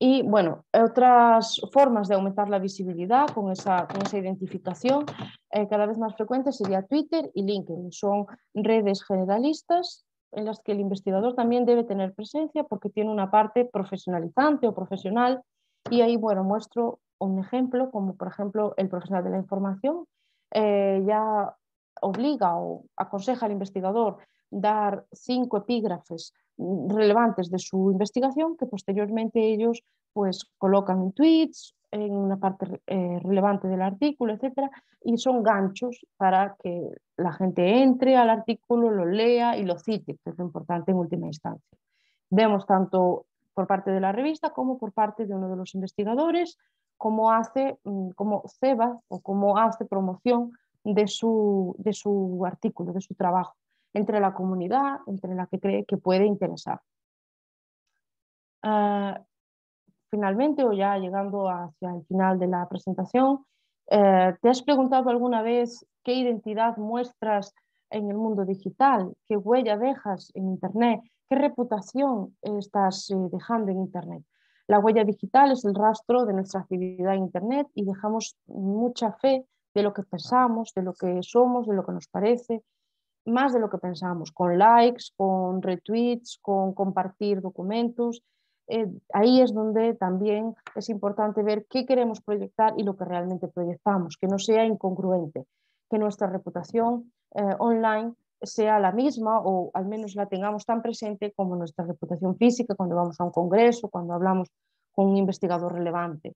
Y bueno, otras formas de aumentar la visibilidad con esa, con esa identificación eh, cada vez más frecuentes sería Twitter y LinkedIn. Son redes generalistas en las que el investigador también debe tener presencia porque tiene una parte profesionalizante o profesional. Y ahí, bueno, muestro un ejemplo, como por ejemplo el profesional de la información, eh, ya obliga o aconseja al investigador dar cinco epígrafes relevantes de su investigación que posteriormente ellos pues colocan en tweets, en una parte eh, relevante del artículo, etcétera, y son ganchos para que la gente entre al artículo, lo lea y lo cite, que es lo importante en última instancia. Vemos tanto por parte de la revista como por parte de uno de los investigadores cómo hace, mm, cómo ceba o cómo hace promoción de su, de su artículo, de su trabajo, entre la comunidad, entre la que cree que puede interesar. Ah, finalmente, o ya llegando hacia el final de la presentación, eh, ¿te has preguntado alguna vez qué identidad muestras en el mundo digital? ¿Qué huella dejas en Internet? ¿Qué reputación estás eh, dejando en Internet? La huella digital es el rastro de nuestra actividad en Internet y dejamos mucha fe de lo que pensamos, de lo que somos, de lo que nos parece, más de lo que pensamos, con likes, con retweets, con compartir documentos. Eh, ahí es donde también es importante ver qué queremos proyectar y lo que realmente proyectamos, que no sea incongruente, que nuestra reputación eh, online sea la misma o al menos la tengamos tan presente como nuestra reputación física cuando vamos a un congreso, cuando hablamos con un investigador relevante.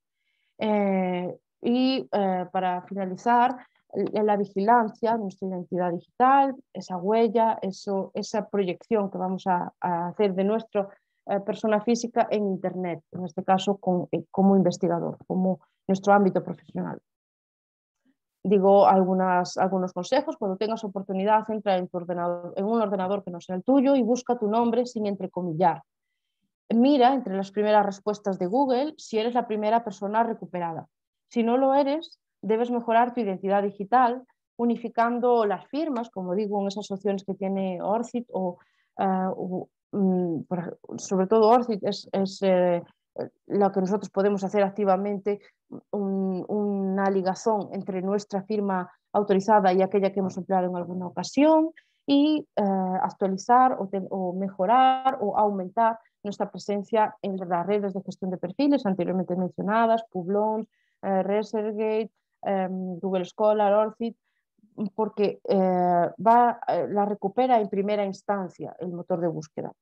Eh, y eh, para finalizar, la vigilancia, nuestra identidad digital, esa huella, eso, esa proyección que vamos a, hacer de nuestra eh, persona física en Internet, en este caso como investigador, como nuestro ámbito profesional digo algunas, algunos consejos. Cuando tengas oportunidad, entra en, tu ordenador, en un ordenador que no sea el tuyo y busca tu nombre sin entrecomillar. Mira entre las primeras respuestas de Google si eres la primera persona recuperada. Si no lo eres, debes mejorar tu identidad digital unificando las firmas, como digo, en esas opciones que tiene ORCID o, eh, mm, sobre todo ORCID es, eh, lo que nosotros podemos hacer activamente, una ligazón entre nuestra firma autorizada y aquella que hemos empleado en alguna ocasión y eh, actualizar o, mejorar o aumentar nuestra presencia en las redes de gestión de perfiles anteriormente mencionadas, Publons, eh, Resergate, Google Scholar, Orcid, porque eh, va, la recupera en primera instancia el motor de búsqueda.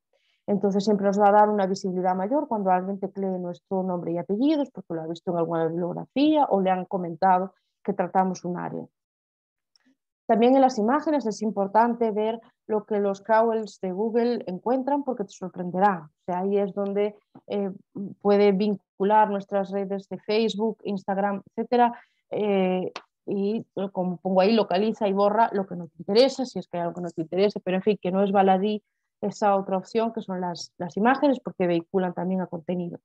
Entonces siempre nos va a dar una visibilidad mayor cuando alguien teclee nuestro nombre y apellidos porque lo ha visto en alguna bibliografía o le han comentado que tratamos un área. También en las imágenes es importante ver lo que los crawls de Google encuentran porque te sorprenderá. O sea, ahí es donde eh, puede vincular nuestras redes de Facebook, Instagram, etcétera, eh, y como pongo ahí, localiza y borra lo que no te interesa, si es que hay algo que no te interese, pero en fin, que no es baladí esa otra opción que son las, imágenes porque vehiculan también a contenido.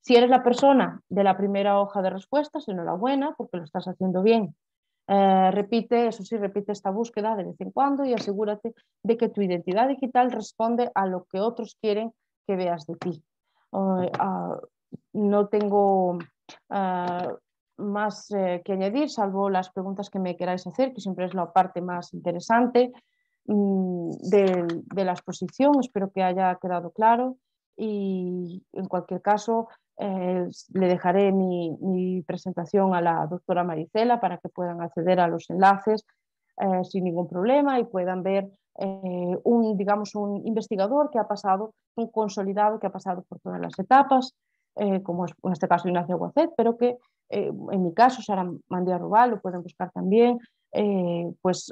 Si eres la persona de la primera hoja de respuestas, enhorabuena porque lo estás haciendo bien. Eh, repite, eso sí, repite esta búsqueda de vez en cuando y asegúrate de que tu identidad digital responde a lo que otros quieren que veas de ti. Ah, no tengo ah, más eh, que añadir, salvo las preguntas que me queráis hacer, que siempre es la parte más interesante. Mm, de, la exposición. Espero que haya quedado claro y en cualquier caso eh, le dejaré mi, presentación a la doctora Maricela para que puedan acceder a los enlaces eh, sin ningún problema y puedan ver eh, un, digamos, un investigador que ha pasado, un consolidado que ha pasado por todas las etapas, como es en este caso Ignacio Guacet, pero que en mi caso Sara Mandía Rubal, lo pueden buscar también, pues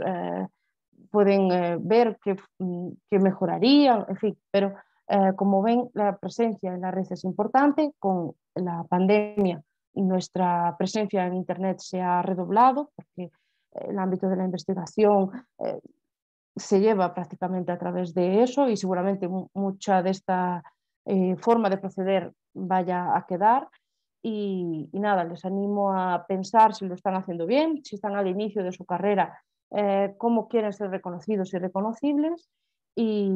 pueden eh, ver que, mm, que, mejorarían, en fin, pero eh, como ven, la presencia en la red es importante. Con la pandemia, nuestra presencia en Internet se ha redoblado porque el ámbito de la investigación eh, se lleva prácticamente a través de eso y seguramente mucha de esta forma de proceder vaya a quedar. Y, nada, les animo a pensar si lo están haciendo bien, si están al inicio de su carrera eh, cómo quieren ser reconocidos y reconocibles y,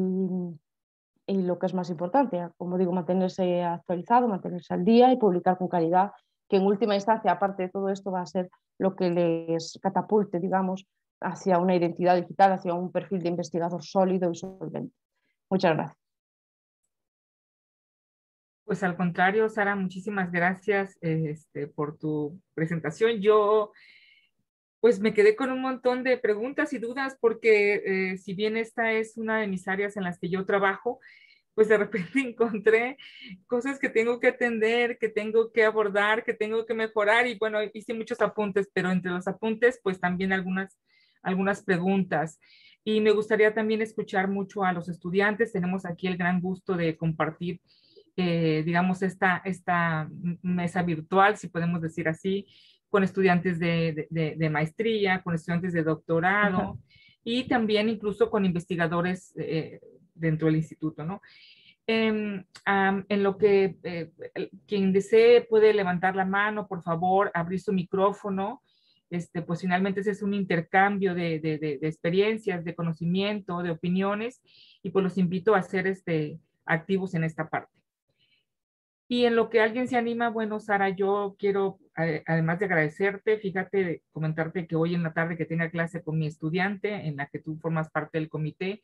lo que es más importante, como digo, mantenerse actualizado, mantenerse al día y publicar con calidad, que en última instancia, aparte de todo esto, va a ser lo que les catapulte, digamos, hacia una identidad digital, hacia un perfil de investigador sólido y solvente. Muchas gracias. Pues al contrario, Sara, muchísimas gracias este, por tu presentación. Yo pues me quedé con un montón de preguntas y dudas porque eh, si bien esta es una de mis áreas en las que yo trabajo, pues de repente encontré cosas que tengo que atender, que tengo que abordar, que tengo que mejorar y bueno, hice muchos apuntes, pero entre los apuntes pues también algunas, algunas preguntas. Y me gustaría también escuchar mucho a los estudiantes. Tenemos aquí el gran gusto de compartir, eh, digamos, esta, esta mesa virtual, si podemos decir así, con estudiantes de, de, maestría, con estudiantes de doctorado y también incluso con investigadores eh, dentro del instituto, ¿no? En, en lo que eh, quien desee puede levantar la mano, por favor, abrir su micrófono. Este, pues finalmente ese es un intercambio de, de, de, experiencias, de conocimiento, de opiniones, y pues los invito a ser este, activos en esta parte. Y en lo que alguien se anima, bueno, Sara, yo quiero, además de agradecerte, fíjate, comentarte que hoy en la tarde que tenga clase con mi estudiante, en la que tú formas parte del comité,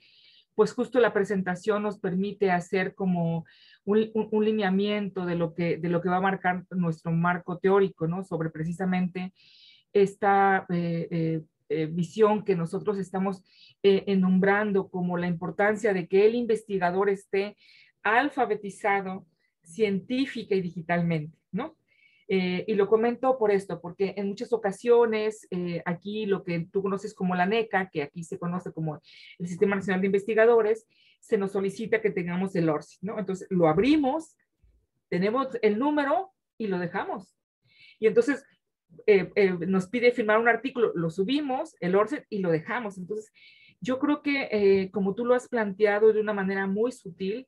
pues justo la presentación nos permite hacer como un, lineamiento de lo, que, de lo que va a marcar nuestro marco teórico, ¿no? Sobre precisamente esta eh, eh, eh, visión que nosotros estamos enombrando como la importancia de que el investigador esté alfabetizado científica y digitalmente, ¿no? Eh, y lo comento por esto, porque en muchas ocasiones eh, aquí lo que tú conoces como la NECA, que aquí se conoce como el Sistema Nacional de Investigadores, se nos solicita que tengamos el ORCID, ¿no? Entonces lo abrimos, tenemos el número y lo dejamos. Y entonces eh, nos pide firmar un artículo, lo subimos, el ORCID y lo dejamos. Entonces yo creo que como tú lo has planteado de una manera muy sutil,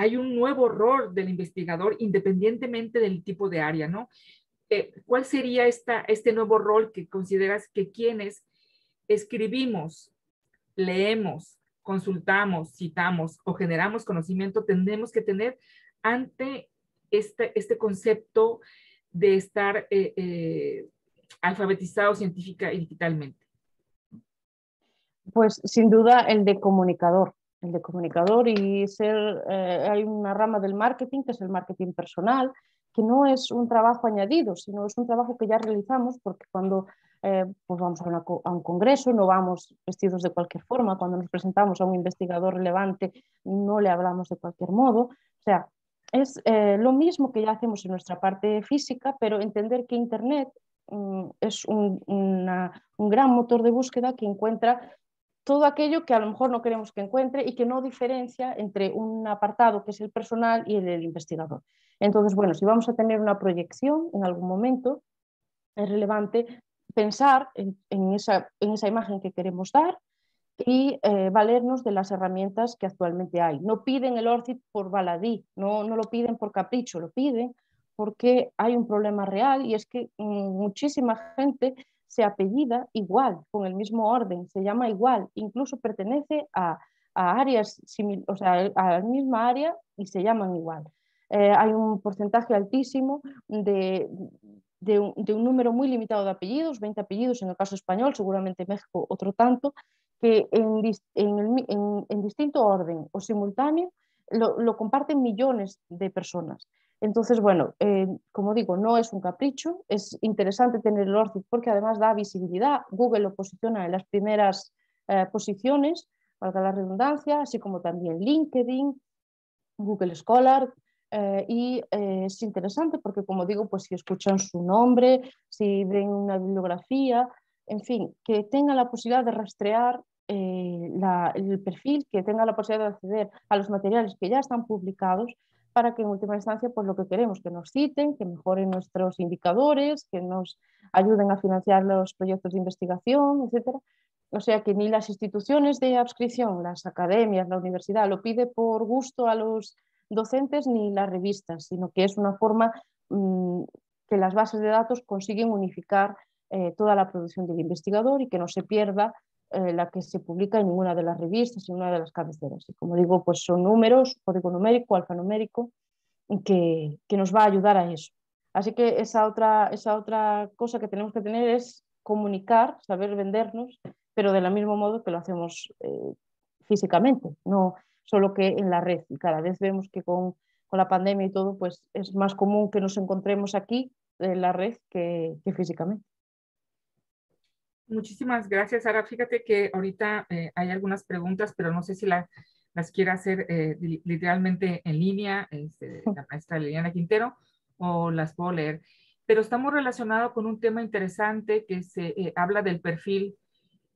hay un nuevo rol del investigador independientemente del tipo de área, ¿no? Eh, ¿Cuál sería este nuevo rol que consideras que quienes escribimos, leemos, consultamos, citamos o generamos conocimiento tendremos que tener ante este, este concepto de estar eh, eh, alfabetizado científica y digitalmente? Pues sin duda el de comunicador el de comunicador y ser, eh, hay una rama del marketing que es el marketing personal, que no es un trabajo añadido, sino es un trabajo que ya realizamos porque cuando eh, pues vamos a, un congreso no vamos vestidos de cualquier forma, cuando nos presentamos a un investigador relevante no le hablamos de cualquier modo, o sea, es eh, lo mismo que ya hacemos en nuestra parte física, pero entender que Internet mm, es un, un gran motor de búsqueda que encuentra todo aquello que a lo mejor no queremos que encuentre y que no diferencia entre un apartado que es el personal y el del investigador. Entonces, bueno, si vamos a tener una proyección en algún momento, es relevante pensar en, esa, en esa, imagen que queremos dar y eh, valernos de las herramientas que actualmente hay. No piden el ORCID por baladí, no, no lo piden por capricho, lo piden porque hay un problema real y es que mm, muchísima gente se apellida igual, con el mismo orden, se llama igual, incluso pertenece a, áreas, o sea, a la misma área y se llaman igual. Eh, hay un porcentaje altísimo de, un, número muy limitado de apellidos, 20 apellidos en el caso español, seguramente en México otro tanto, que en, distinto orden o simultáneo lo comparten millones de personas. Entonces, bueno, eh, como digo, no es un capricho, es interesante tener el ORCID porque además da visibilidad. Google lo posiciona en las primeras eh, posiciones, valga la redundancia, así como también LinkedIn, Google Scholar. Eh, y es interesante porque, como digo, pues si escuchan su nombre, si ven una bibliografía, en fin, que tengan la posibilidad de rastrear el perfil, que tengan la posibilidad de acceder a los materiales que ya están publicados para que en última instancia pues lo que queremos, que nos citen, que mejoren nuestros indicadores, que nos ayuden a financiar los proyectos de investigación, etc. O sea que ni las instituciones de adscripción, las academias, la universidad, lo pide por gusto a los docentes ni las revistas, sino que es una forma mm, que las bases de datos consiguen unificar eh, toda la producción del investigador y que no se pierda eh, la que se publica en ninguna de las revistas, en una de las cabeceras. Y como digo, pues son números, código numérico, alfanumérico, que, que nos va a ayudar a eso. Así que esa otra, esa otra cosa que tenemos que tener es comunicar, saber vendernos, pero de la mismo modo que lo hacemos eh, físicamente, no solo que en la red. Y cada vez vemos que con, con, la pandemia y todo, pues es más común que nos encontremos aquí en la red que, que físicamente. Muchísimas gracias, Sara. Fíjate que ahorita eh, hay algunas preguntas, pero no sé si las quiere hacer eh, literalmente en línea, este, la maestra Liliana Quintero, o las puedo leer. Pero estamos relacionados con un tema interesante que se eh, habla del perfil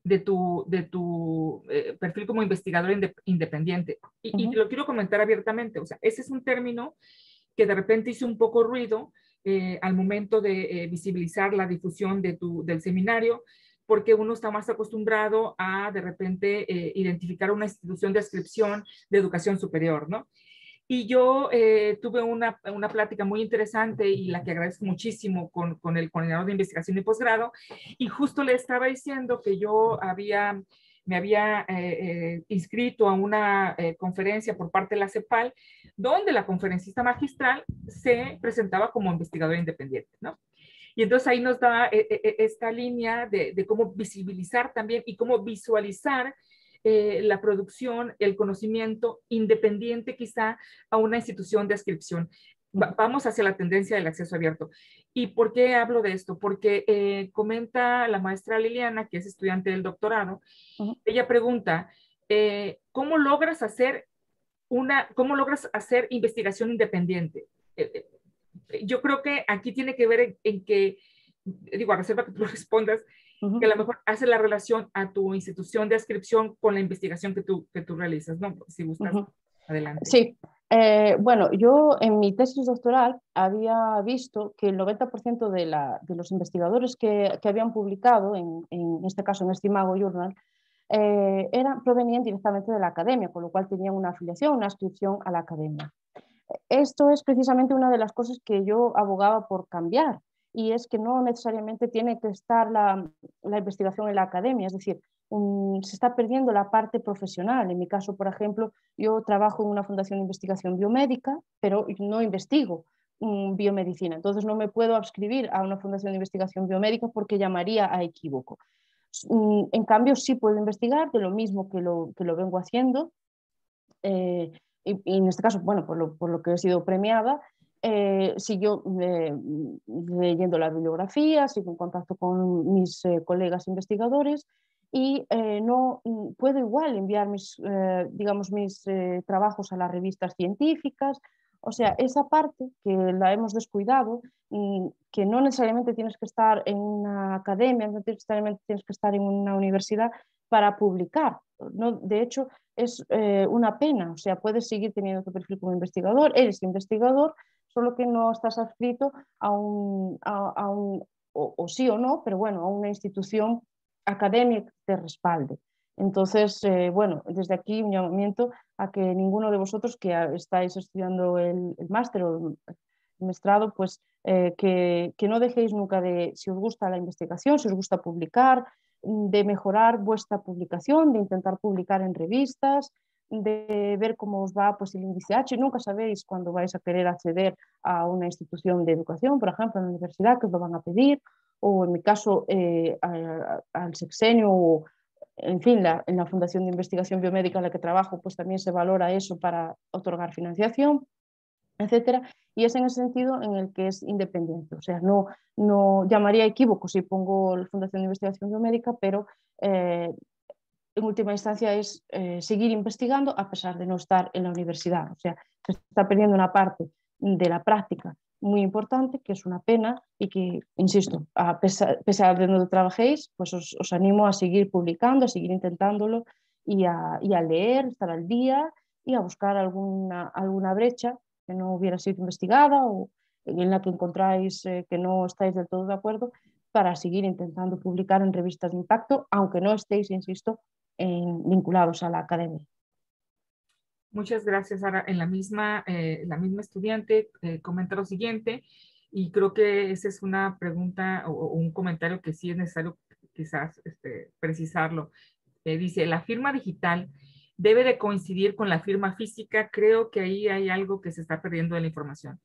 de tu, de tu perfil como investigador independiente. Y, y, lo quiero comentar abiertamente. O sea, ese es un término que de repente hizo un poco ruido al momento de visibilizar la difusión de tu, del seminario porque uno está más acostumbrado a de repente eh, identificar una institución de inscripción de educación superior, ¿no? Y yo eh, tuve una, una, plática muy interesante y la que agradezco muchísimo con, con el coordinador de investigación y posgrado, y justo le estaba diciendo que yo había, me había eh, inscrito a una conferencia por parte de la CEPAL, donde la conferencista magistral se presentaba como investigadora independiente, ¿no? Y entonces ahí nos da eh, eh, eh, esta línea de, cómo visibilizar también y cómo visualizar la producción, el conocimiento independiente quizá a una institución de inscripción. vamos hacia la tendencia del acceso abierto. ¿Y por qué hablo de esto? Porque comenta la maestra Liliana, que es estudiante del doctorado, ella pregunta, ¿cómo logras hacer una, cómo logras hacer investigación independiente? Yo creo que aquí tiene que ver en, que, digo, a reserva que tú respondas, que a lo mejor hace la relación a tu institución de inscripción con la investigación que tú, que tú realizas, ¿no? Si gustas, adelante. Sí, eh, bueno, yo en mi tesis doctoral había visto que el 90% de, la, de, los investigadores que, que habían publicado, en, en, este caso en este Imago Journal, eh, eran, provenían directamente de la academia, con lo cual tenían una afiliación, una inscripción a la academia esto es precisamente una de las cosas que yo abogaba por cambiar y es que no necesariamente tiene que estar la, investigación en la academia, es decir, se está perdiendo la parte profesional. En mi caso, por ejemplo, yo trabajo en una fundación de investigación biomédica, pero no investigo mm, biomedicina, entonces no me puedo adscribir a una fundación de investigación biomédica porque llamaría a equívoco. Mm, en cambio, sí puedo investigar de lo mismo que lo, que lo vengo haciendo. Eh, y, en este caso, bueno, por lo, por lo que he sido premiada, eh, sigo eh, leyendo la bibliografía, sigo en contacto con mis eh, colegas investigadores y eh, no puedo igual enviar mis, digamos, mis trabajos a las revistas científicas. O sea, esa parte que la hemos descuidado, mm, que no necesariamente tienes que estar en una academia, no necesariamente tienes que estar en una universidad para publicar. ¿no? De hecho, es eh, una pena, o sea, puedes seguir teniendo tu perfil como investigador, eres investigador, solo que no estás adscrito a un, a, un o, sí o no, pero bueno, a una institución académica que te respalde. Entonces, eh, bueno, desde aquí un llamamiento a que ninguno de vosotros que estáis estudiando el, máster o el maestrado, pues eh, que, que, no dejéis nunca de, si os gusta la investigación, si os gusta publicar, de mejorar vuestra publicación, de intentar publicar en revistas, de ver cómo os va pues, el índice H. Nunca sabéis cuándo vais a querer acceder a una institución de educación, por ejemplo, en la universidad, que os lo van a pedir, o en mi caso eh, al sexenio, o en fin, en la Fundación de Investigación Biomédica en la que trabajo, pues también se valora eso para otorgar financiación, etcétera. Y es en ese sentido en el que es independiente. O sea, no, no llamaría equívoco si pongo la Fundación de Investigación Biomédica, pero eh, en última instancia es eh, seguir investigando a pesar de no estar en la universidad. O sea, se está perdiendo una parte de la práctica muy importante, que es una pena y que, insisto, a pesar, de donde trabajéis, pues os, os, animo a seguir publicando, a seguir intentándolo y a, y a leer, estar al día y a buscar alguna, alguna brecha que no hubiera sido investigada o en la que encontráis eh, que no estáis del todo de acuerdo para seguir intentando publicar en revistas de impacto, aunque no estéis, insisto, vinculados a la academia. Muchas gracias, Sara. En la misma, eh, la misma estudiante eh, comenta lo siguiente, y creo que esa es una pregunta o, un comentario que sí es necesario quizás este, precisarlo. dice, la firma digital debe de coincidir con la firma física, creo que ahí hay algo que se está perdiendo de la información.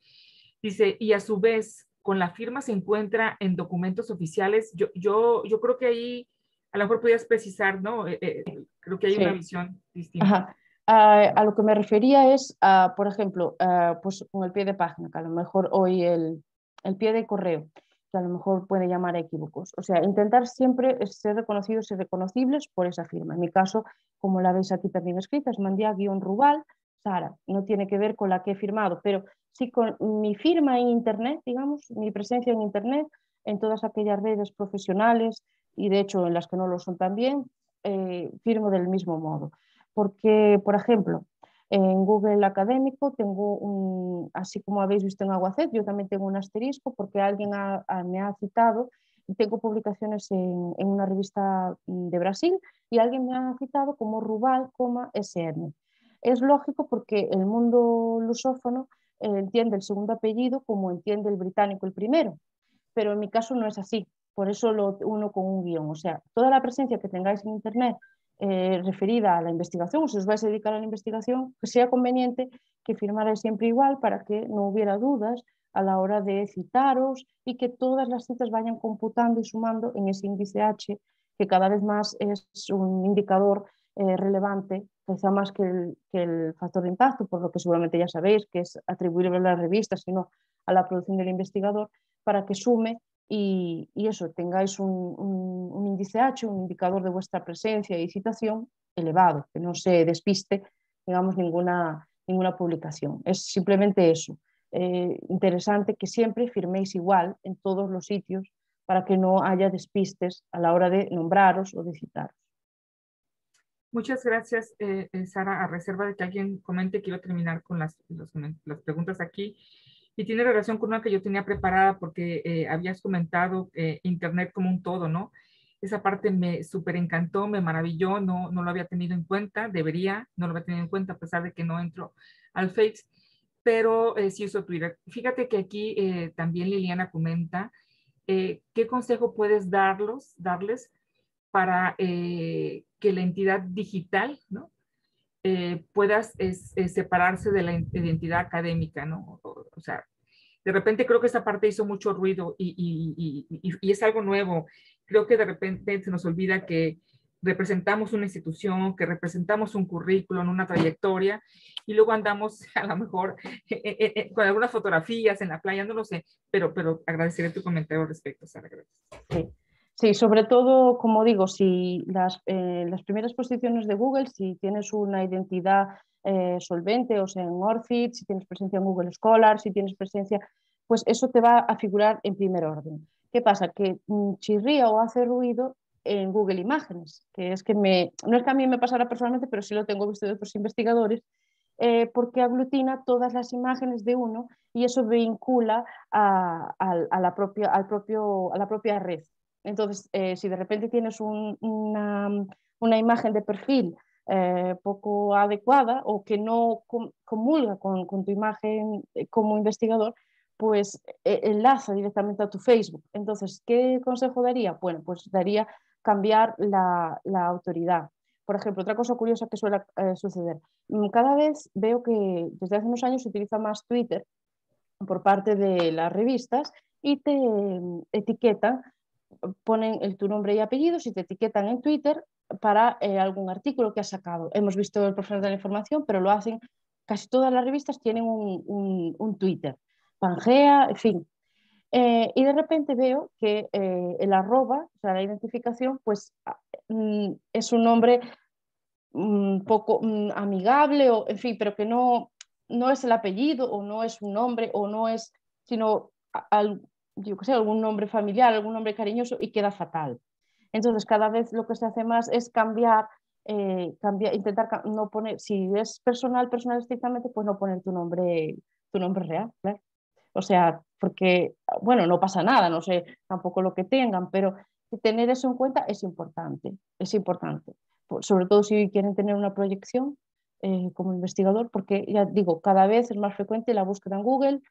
Dice, y a su vez, con la firma se encuentra en documentos oficiales. Yo, yo, yo creo que ahí a lo mejor podías precisar, ¿no? Eh, eh, creo que hay una visión distinta. a lo que me refería es, por ejemplo, pues con el pie de página, que a lo mejor hoy el, el pie de correo. Que a lo mejor puede llamar a equívocos. O sea, intentar siempre ser reconocidos y reconocibles por esa firma. En mi caso, como la veis aquí también escrita, es Mandía-Rubal, Sara. No tiene que ver con la que he firmado, pero sí con mi firma en Internet, digamos, mi presencia en Internet, en todas aquellas redes profesionales y de hecho en las que no lo son también, eh, firmo del mismo modo. Porque, por ejemplo, en Google Académico tengo un, así como habéis visto en Aguacet, yo también tengo un asterisco porque alguien me ha citado, tengo publicaciones en, una revista de Brasil y alguien me ha citado como Rubal, SM. Es lógico porque el mundo lusófono eh, entiende el segundo apellido como entiende el británico el primero, pero en mi caso no es así, por eso lo uno con un guion. O sea, toda la presencia que tengáis en Internet eh, referida a la investigación, o si os vais a dedicar a la investigación, que sea conveniente que firmarais siempre igual para que no hubiera dudas a la hora de citaros y que todas las citas vayan computando y sumando en ese índice H, que cada vez más es un indicador eh, relevante, quizá más que el, que el, factor de impacto, por lo que seguramente ya sabéis, que es atribuible a las revistas, sino a la producción del investigador, para que sume y, eso, tengáis un, índice H, un indicador de vuestra presencia y citación elevado, que no se despiste, digamos, ninguna, ninguna publicación. Es simplemente eso. Eh, interesante que siempre firméis igual en todos los sitios para que no haya despistes a la hora de nombraros o de citaros. Muchas gracias, eh, eh, Sara. A reserva de que alguien comente, quiero terminar con las, las preguntas aquí y tiene relación con una que yo tenía preparada porque eh, habías comentado eh, Internet como un todo, ¿no? Esa parte me súper encantó, me maravilló, no, no lo había tenido en cuenta, debería, no lo había tenido en cuenta a pesar de que no entro al Face, pero eh, sí uso Twitter. Fíjate que aquí también Liliana comenta, ¿qué consejo puedes darlos, darles para que la entidad digital, ¿no? Puedas separarse de la identidad académica, ¿no? O, de repente creo que esa parte hizo mucho ruido y, y, es algo nuevo. Creo que de repente se nos olvida que representamos una institución, que representamos un currículum, una trayectoria, y luego andamos a lo mejor eh, eh, con algunas fotografías en la playa, no lo sé, pero, pero agradeceré tu comentario al respecto, Sara. Sí. Sí, sobre todo, como digo, si las, eh, las primeras posiciones de Google, si tienes una identidad eh, solvente, o sea, en Orfit, si tienes presencia en Google Scholar, si tienes presencia, pues eso te va a figurar en primer orden. ¿Qué pasa? Que mm, chirría o hace ruido en Google Imágenes, que es que me, no es que a mí me pasara personalmente, pero sí lo tengo visto de otros investigadores, eh, porque aglutina todas las imágenes de uno y eso vincula a, a la, propia, al propio, a la propia red. Entonces, eh, si de repente tienes una, imagen de perfil eh, poco adecuada o que no comulga con, tu imagen eh, como investigador, pues enlaza directamente a tu Facebook. Entonces, ¿qué consejo daría? Bueno, pues daría cambiar la, autoridad. Por ejemplo, otra cosa curiosa que suele suceder. Mm, cada vez veo que desde hace unos años se utiliza más Twitter por parte de las revistas y te mm, etiquetan ponen el, tu nombre y apellidos y te etiquetan en Twitter para eh, algún artículo que has sacado. Hemos visto el profesor de la información, pero lo hacen, casi todas las revistas tienen un, Twitter, Pangea, en fin. Eh, y de repente veo que eh, el arroba, o sea, la identificación, pues ah, mm, es un nombre un mm, poco mm, amigable, o, en fin, pero que no, no es el apellido o no es un nombre o no es, sino al, yo que sé, algún nombre familiar, algún nombre cariñoso y queda fatal. Entonces, cada vez lo que se hace más es cambiar, eh, cambiar intentar no poner, si es personal, personal estrictamente, pues no poner tu nombre, tu nombre real, O sea, porque, bueno, no pasa nada, no sé tampoco lo que tengan, pero tener eso en cuenta es importante, es importante. Sobre todo si quieren tener una proyección eh, como investigador, porque ya digo, cada vez es más frecuente la búsqueda en Google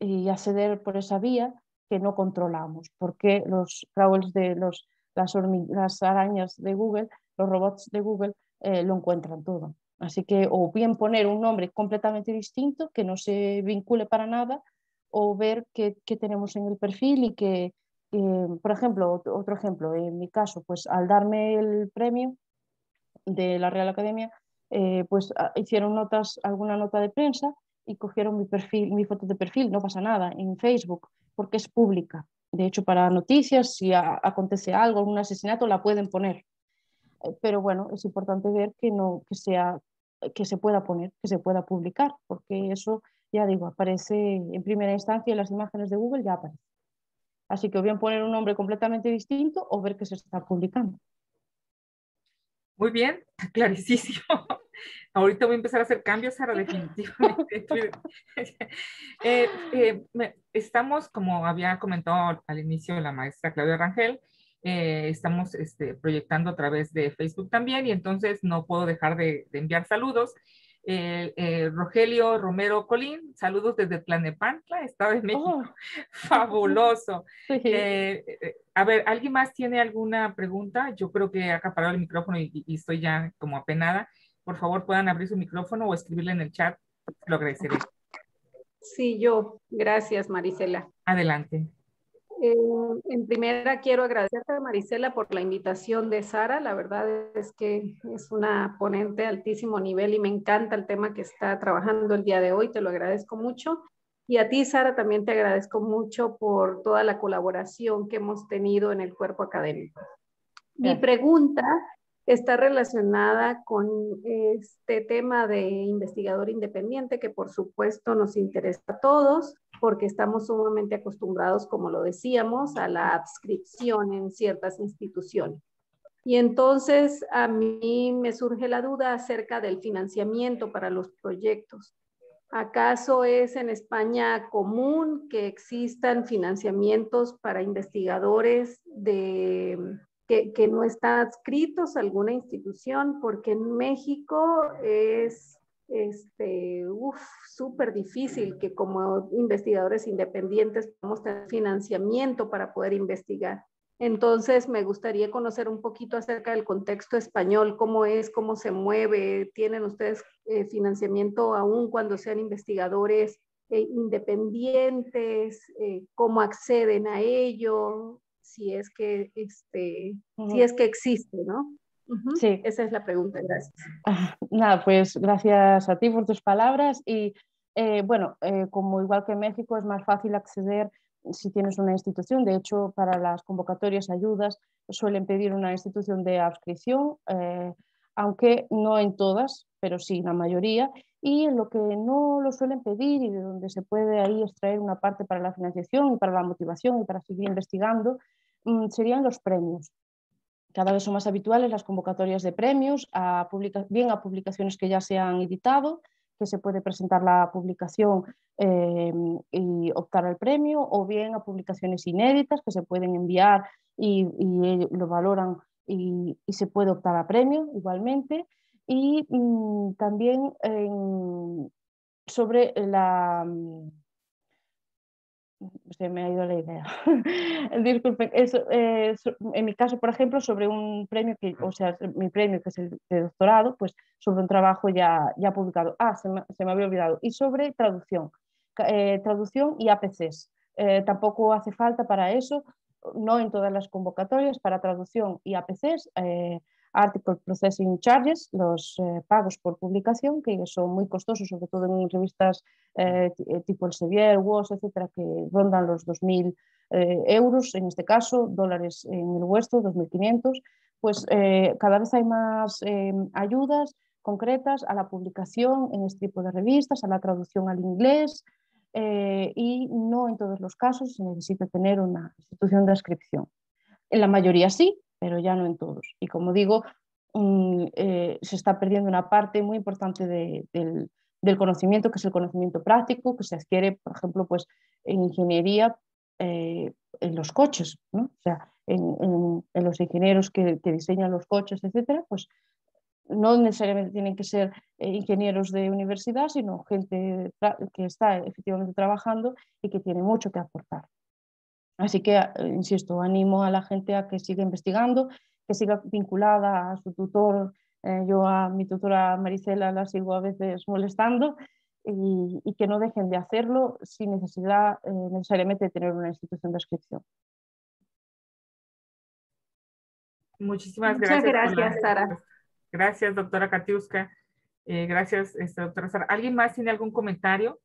y acceder por esa vía que no controlamos, porque los crawlers de los, las, las arañas de Google, los robots de Google, eh, lo encuentran todo. Así que o bien poner un nombre completamente distinto que no se vincule para nada, o ver qué, tenemos en el perfil y que, por ejemplo, otro ejemplo, en mi caso, pues al darme el premio de la Real Academia, eh, pues ah, hicieron notas, alguna nota de prensa y cogieron mi perfil, mi foto de perfil, no pasa nada, en Facebook porque es pública. De hecho, para noticias, si acontece algo, algún asesinato, la pueden poner. Eh, pero bueno, es importante ver que, no, que, sea, que se pueda poner, que se pueda publicar, porque eso, ya digo, aparece en primera instancia en las imágenes de Google, ya aparece. Así que o bien poner un nombre completamente distinto o ver que se está publicando. Muy bien, clarísimo. Ahorita voy a empezar a hacer cambios, Sara, definitivamente. Eh, eh, estamos, como había comentado al inicio la maestra Claudia Rangel, eh, estamos este, proyectando a través de Facebook también y entonces no puedo dejar de, enviar saludos. Rogelio Romero Colín, saludos desde Tlanepantla, Estado de México. Oh. Fabuloso. a ver, ¿alguien más tiene alguna pregunta? Yo creo que ha acaparado el micrófono y, y estoy ya como apenada por favor puedan abrir su micrófono o escribirle en el chat, lo agradeceré. Sí, yo. Gracias, Marisela. Adelante. Eh, en primera, quiero agradecerte Marisela por la invitación de Sara. La verdad es que es una ponente de altísimo nivel y me encanta el tema que está trabajando el día de hoy. Te lo agradezco mucho. Y a ti, Sara, también te agradezco mucho por toda la colaboración que hemos tenido en el cuerpo académico. Mi pregunta está relacionada con este tema de investigador independiente que por supuesto nos interesa a todos porque estamos sumamente acostumbrados, como lo decíamos, a la adscripción en ciertas instituciones. Y entonces a mí me surge la duda acerca del financiamiento para los proyectos. ¿Acaso es en España común que existan financiamientos para investigadores de que, no están adscritos a alguna institución, porque en México es este, súper difícil que como investigadores independientes podamos tener financiamiento para poder investigar. Entonces, me gustaría conocer un poquito acerca del contexto español, cómo es, cómo se mueve, tienen ustedes eh, financiamiento aún cuando sean investigadores eh, independientes, eh, cómo acceden a ello, si es que, este, si es que existe, ¿no? Sí. Esa es la pregunta, gracias. Ah, nada, pues gracias a ti por tus palabras y eh, bueno, eh, como igual que en México es más fácil acceder si tienes una institución, de hecho para las convocatorias ayudas suelen pedir una institución de adscripción, eh, aunque no en todas, pero sí en la mayoría, y en lo que no lo suelen pedir y de donde se puede ahí extraer una parte para la financiación y para la motivación y para seguir investigando, mm, serían los premios. Cada vez son más habituales las convocatorias de premios, a bien a publicaciones que ya se han editado, que se puede presentar la publicación eh, y optar al premio, o bien a publicaciones inéditas que se pueden enviar y, lo valoran y, se puede optar a premio igualmente y mm, también sobre la... Mm, se me ha ido la idea. Disculpen, eh, en mi caso, por ejemplo, sobre un premio, que, o sea, mi premio que es el de doctorado, pues sobre un trabajo ya, ya publicado. Ah, se me, se me había olvidado. Y sobre traducción, eh, traducción y APCs. Eh, tampoco hace falta para eso, no en todas las convocatorias, para traducción y APCs Article Processing Charges, los eh, pagos por publicación, que son muy costosos, sobre todo en revistas eh, eh, tipo el Sevier, WOS, etcétera, que rondan los 2.000 euros, en este caso, dólares en el vuestro, 2.500. Pues cada vez hay más ayudas concretas a la publicación en este tipo de revistas, a la traducción al inglés, y no en todos los casos se necesita tener una institución de inscripción. En la mayoría sí, pero ya no en todos. Y como digo, mm, eh, se está perdiendo una parte muy importante del, conocimiento, que es el conocimiento práctico, que se adquiere, por ejemplo, pues, en ingeniería eh, en los coches, ¿no? o sea, en, los ingenieros que, diseñan los coches, etcétera, pues no necesariamente tienen que ser eh, ingenieros de universidad, sino gente que está efectivamente trabajando y que tiene mucho que aportar. Así que, eh, insisto, animo a la gente a que siga investigando, que siga vinculada a su tutor. Eh, yo a mi tutora Maricela la sigo a veces molestando y, que no dejen de hacerlo sin necesidad eh, necesariamente de tener una institución de inscripción. Muchísimas gracias. Muchas gracias, Sara. Gracias, doctora Katiuska. gracias, este, doctora Sara. ¿Alguien más tiene algún comentario?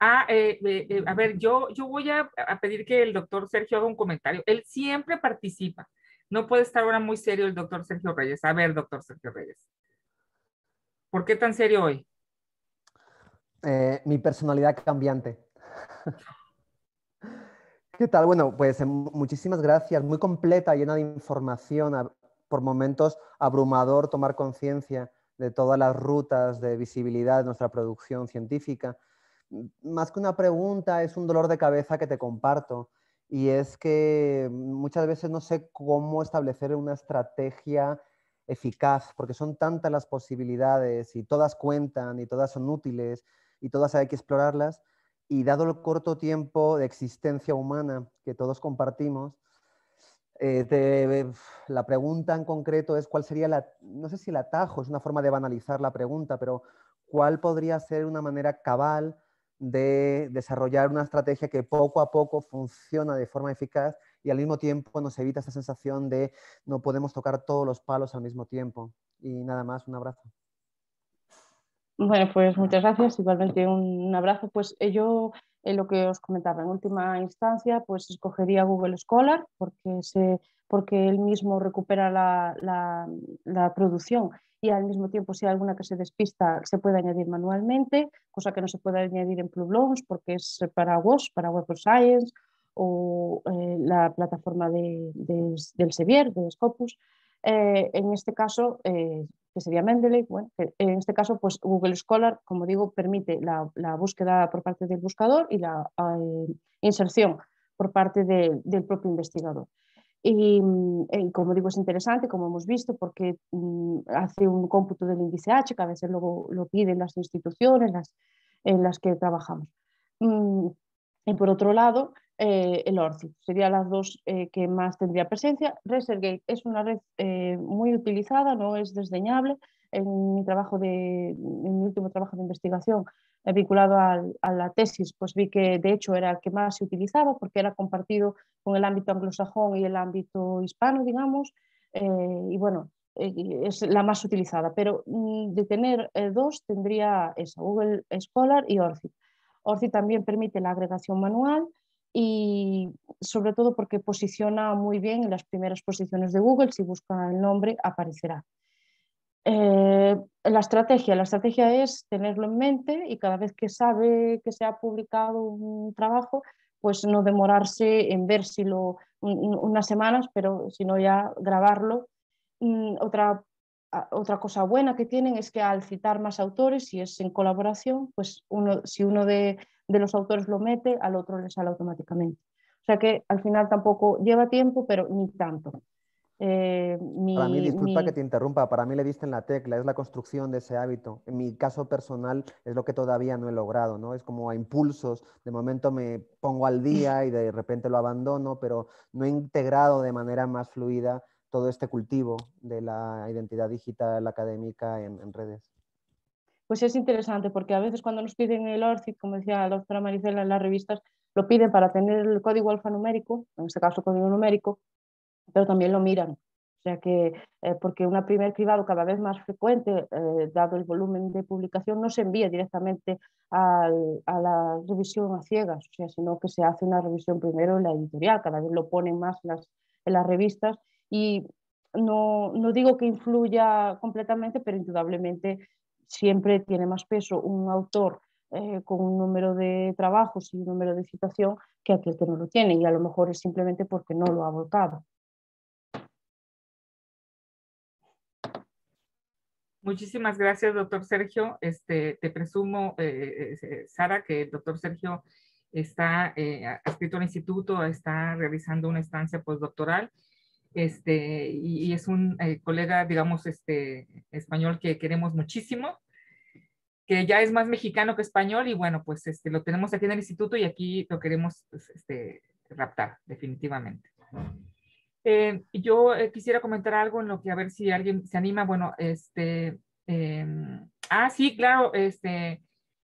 Ah, eh, eh, eh, a ver, yo, yo voy a, a, pedir que el doctor Sergio haga un comentario. Él siempre participa. No puede estar ahora muy serio el doctor Sergio Reyes. A ver, doctor Sergio Reyes. ¿Por qué tan serio hoy? mi personalidad cambiante. ¿Qué tal? Bueno, pues muchísimas gracias. Muy completa, llena de información. Por momentos abrumador tomar conciencia de todas las rutas de visibilidad de nuestra producción científica más que una pregunta, es un dolor de cabeza que te comparto. Y es que muchas veces no sé cómo establecer una estrategia eficaz, porque son tantas las posibilidades y todas cuentan y todas son útiles y todas hay que explorarlas. Y dado el corto tiempo de existencia humana que todos compartimos, eh, la pregunta en concreto es cuál sería la, no sé si el atajo, es una forma de banalizar la pregunta, pero cuál podría ser una manera cabal de desarrollar una estrategia que poco a poco funciona de forma eficaz y al mismo tiempo nos evita esa sensación de no podemos tocar todos los palos al mismo tiempo. Y nada más, un abrazo. Bueno, pues muchas gracias. Igualmente un, abrazo. Pues eh, yo eh, lo que os comentaba en última instancia, pues escogería Google Scholar porque, se, porque él mismo recupera la, la, la producción y al mismo tiempo si hay alguna que se despista se puede añadir manualmente, cosa que no se puede añadir en Plublons porque es para WOS, para Web of Science o eh, la plataforma de, del Sevier, de Scopus. Eh, en este caso, eh, que sería Mendeley, bueno, en este caso, pues Google Scholar, como digo, permite la, búsqueda por parte del buscador y la inserción por parte del propio investigador. Mm, y, como digo, es interesante, como hemos visto, porque mm, hace un cómputo del índice H, que a veces luego lo piden las instituciones las, en las que trabajamos. Mm, y por otro lado, eh, el ORCID, serían las dos eh, que más tendría presencia. ResearchGate es una red eh, muy utilizada, no es desdeñable. En mi, trabajo de, mi último trabajo de investigación vinculado a la tesis, pues vi que de hecho era el que más se utilizaba porque era compartido con el ámbito anglosajón y el ámbito hispano, digamos, y bueno, es la más utilizada, pero mm, de tener dos tendría esa, Google Scholar y ORCID. ORCID también permite la agregación manual y sobre todo porque posiciona muy bien en las primeras posiciones de Google, si busca el nombre aparecerá. Eh, la estrategia, la estrategia es tenerlo en mente y cada vez que sabe que se ha publicado un trabajo, pues no demorarse en ver si lo unas semanas, pero sino ya grabarlo. Mm, otra, otra cosa buena que tienen es que al citar más autores, si es en colaboración, pues uno, si uno de, de los autores lo mete, al otro le sale automáticamente. O sea que al final tampoco lleva tiempo, pero ni tanto. Eh, para mí, disculpa que te interrumpa, para mí le diste en la tecla, es la construcción de ese hábito. En mi caso personal es lo que todavía no he logrado, ¿no? Es como a impulsos, de momento me pongo al día y de repente lo abandono, pero no he integrado de manera más fluida todo este cultivo de la identidad digital académica en, redes. Pues es interesante porque a veces cuando nos piden el ORCID, como decía la doctora Maricela en las revistas, lo piden para tener el código alfanumérico, en este caso código numérico, pero también lo miran. O sea que, eh, porque una primer cribado cada vez más frecuente, eh, dado el volumen de publicación, no se envía directamente a la revisión a ciegas, o sea, sino que se hace una revisión primero en la editorial, cada vez lo ponen más en las, en las revistas y no, no, digo que influya completamente, pero indudablemente siempre tiene más peso un autor eh, con un número de trabajos y un número de citación que aquel que no lo tiene y a lo mejor es simplemente porque no lo ha votado. Muchísimas gracias, doctor Sergio. Este, te presumo, eh, eh, Sara, que el doctor Sergio está eh, adscrito al instituto, está realizando una estancia postdoctoral este, y, es un eh, colega, digamos, este, español que queremos muchísimo, que ya es más mexicano que español y bueno, pues este, lo tenemos aquí en el instituto y aquí lo queremos pues, este, raptar, definitivamente. Eh, yo eh, quisiera comentar algo en lo que a ver si alguien se anima. Bueno, este, em, ah, sí, claro, este,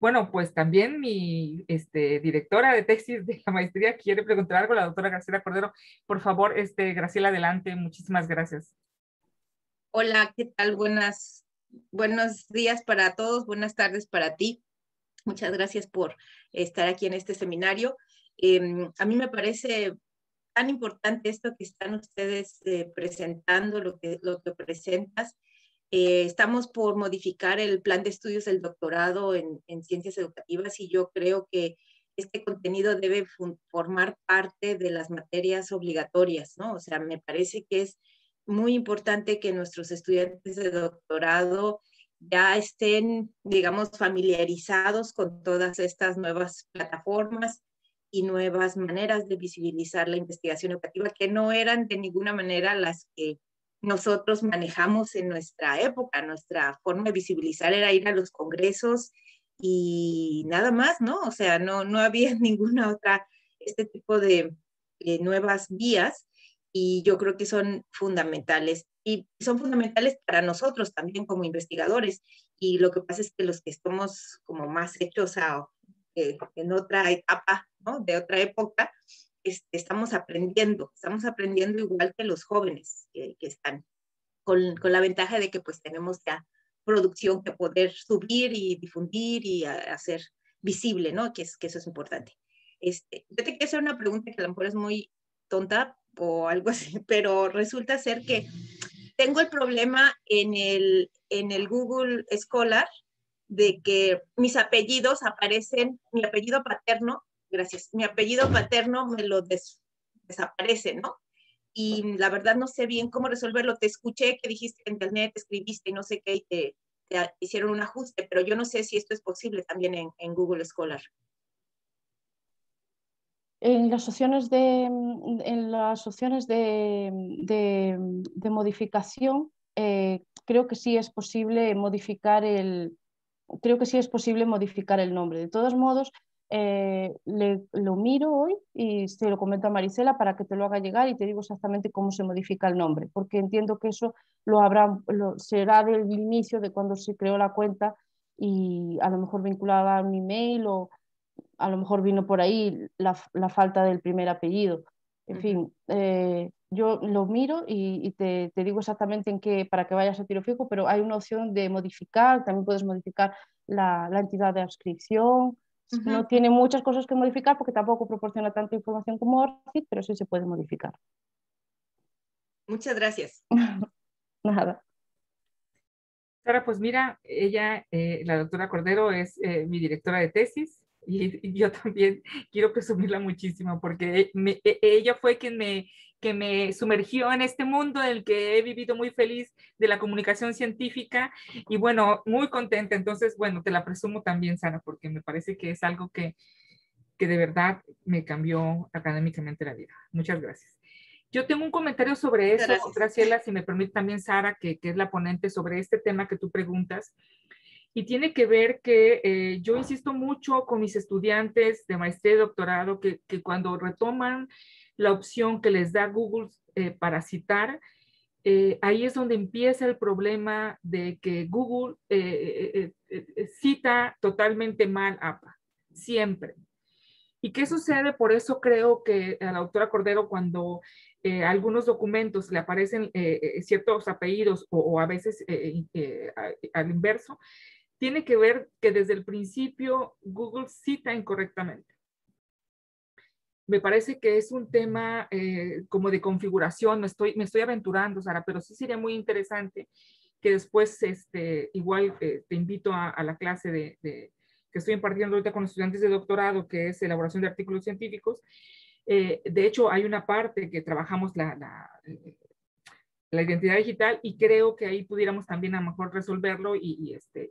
bueno, pues también mi este, directora de tesis de la maestría quiere preguntar algo, la doctora Graciela Cordero. Por favor, este, Graciela, adelante. Muchísimas gracias. Hola, ¿qué tal? Buenos días para todos, buenas tardes para ti. Muchas gracias por estar aquí en este seminario. Em, a mí me parece tan importante esto que están ustedes eh, presentando, lo que, lo que presentas. Eh, estamos por modificar el plan de estudios del doctorado en, en, ciencias educativas y yo creo que este contenido debe formar parte de las materias obligatorias, ¿no? O sea, me parece que es muy importante que nuestros estudiantes de doctorado ya estén, digamos, familiarizados con todas estas nuevas plataformas y nuevas maneras de visibilizar la investigación educativa que no eran de ninguna manera las que nosotros manejamos en nuestra época. Nuestra forma de visibilizar era ir a los congresos y nada más, ¿no? O sea, no, no había ninguna otra, este tipo de, de nuevas vías y yo creo que son fundamentales y son fundamentales para nosotros también como investigadores. Y lo que pasa es que los que estamos como más hechos a, eh, en otra etapa, ¿no? de otra época, estamos aprendiendo, estamos aprendiendo igual que los jóvenes que están, con, con, la ventaja de que pues tenemos ya producción que poder subir y difundir y hacer visible, ¿no? Que, es, que eso es importante. Este, yo te quiero hacer una pregunta que a lo mejor es muy tonta o algo así, pero resulta ser que tengo el problema en el, en el Google Scholar de que mis apellidos aparecen, mi apellido paterno, gracias, mi apellido paterno me lo desaparece, ¿no? Y la verdad no sé bien cómo resolverlo. Te escuché que dijiste en internet, escribiste y no sé qué, y te, hicieron un ajuste, pero yo no sé si esto es posible también en, Google Scholar. En las opciones de, en las opciones de, de, modificación, eh, creo que sí es posible modificar el, creo que sí es posible modificar el nombre. De todos modos, eh, le, lo miro hoy y se lo comento a Marisela para que te lo haga llegar y te digo exactamente cómo se modifica el nombre, porque entiendo que eso lo habrá, lo, será del inicio de cuando se creó la cuenta y a lo mejor vinculada a un email o a lo mejor vino por ahí la, la falta del primer apellido. En fin, eh, yo lo miro y, te, te, digo exactamente en qué, para que vayas a tiro fijo, pero hay una opción de modificar, también puedes modificar la, la entidad de adscripción. No tiene muchas cosas que modificar porque tampoco proporciona tanta información como ORCID, pero sí se puede modificar. Muchas gracias. Nada. Sara, pues mira, ella, eh, la doctora Cordero, es eh, mi directora de tesis y, yo también quiero presumirla muchísimo porque e, ella fue quien me, que me sumergió en este mundo en el que he vivido muy feliz de la comunicación científica y bueno, muy contenta. Entonces, bueno, te la presumo también, Sara, porque me parece que es algo que, que de verdad me cambió académicamente la vida. Muchas gracias. Yo tengo un comentario sobre eso, Graciela, si me permite también Sara, que, que, es la ponente sobre este tema que tú preguntas y tiene que ver que eh, yo insisto mucho con mis estudiantes de maestría y doctorado que, que cuando retoman la opción que les da Google eh, para citar, eh, ahí es donde empieza el problema de que Google cita totalmente mal APA, siempre. ¿Y qué sucede? Por eso creo que a la doctora Cordero cuando algunos documentos le aparecen ciertos apellidos o, o a veces al inverso, tiene que ver que desde el principio Google cita incorrectamente. Me parece que es un tema eh, como de configuración, me estoy, me estoy aventurando, Sara, pero sí sería muy interesante que después, este, igual eh, te invito a, la clase de, que estoy impartiendo ahorita con estudiantes de doctorado, que es elaboración de artículos científicos. Eh, de hecho, hay una parte que trabajamos la, la, la, identidad digital y creo que ahí pudiéramos también a lo mejor resolverlo y, y este,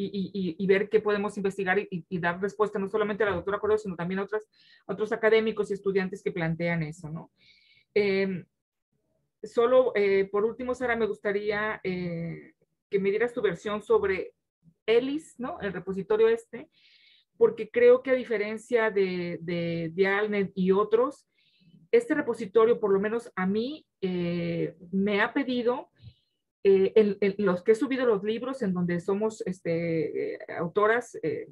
y, ver qué podemos investigar y, dar respuesta no solamente a la doctora Cordero, sino también a otros, académicos y estudiantes que plantean eso, ¿no? Em, solo, eh, por último, Sara, me gustaría eh, que me dieras tu versión sobre ELIS, ¿no? El repositorio este, porque creo que a diferencia de, de, de Alnet y otros, este repositorio, por lo menos a mí, eh, me ha pedido eh, los que he subido los libros en donde somos este, eh, autoras, eh,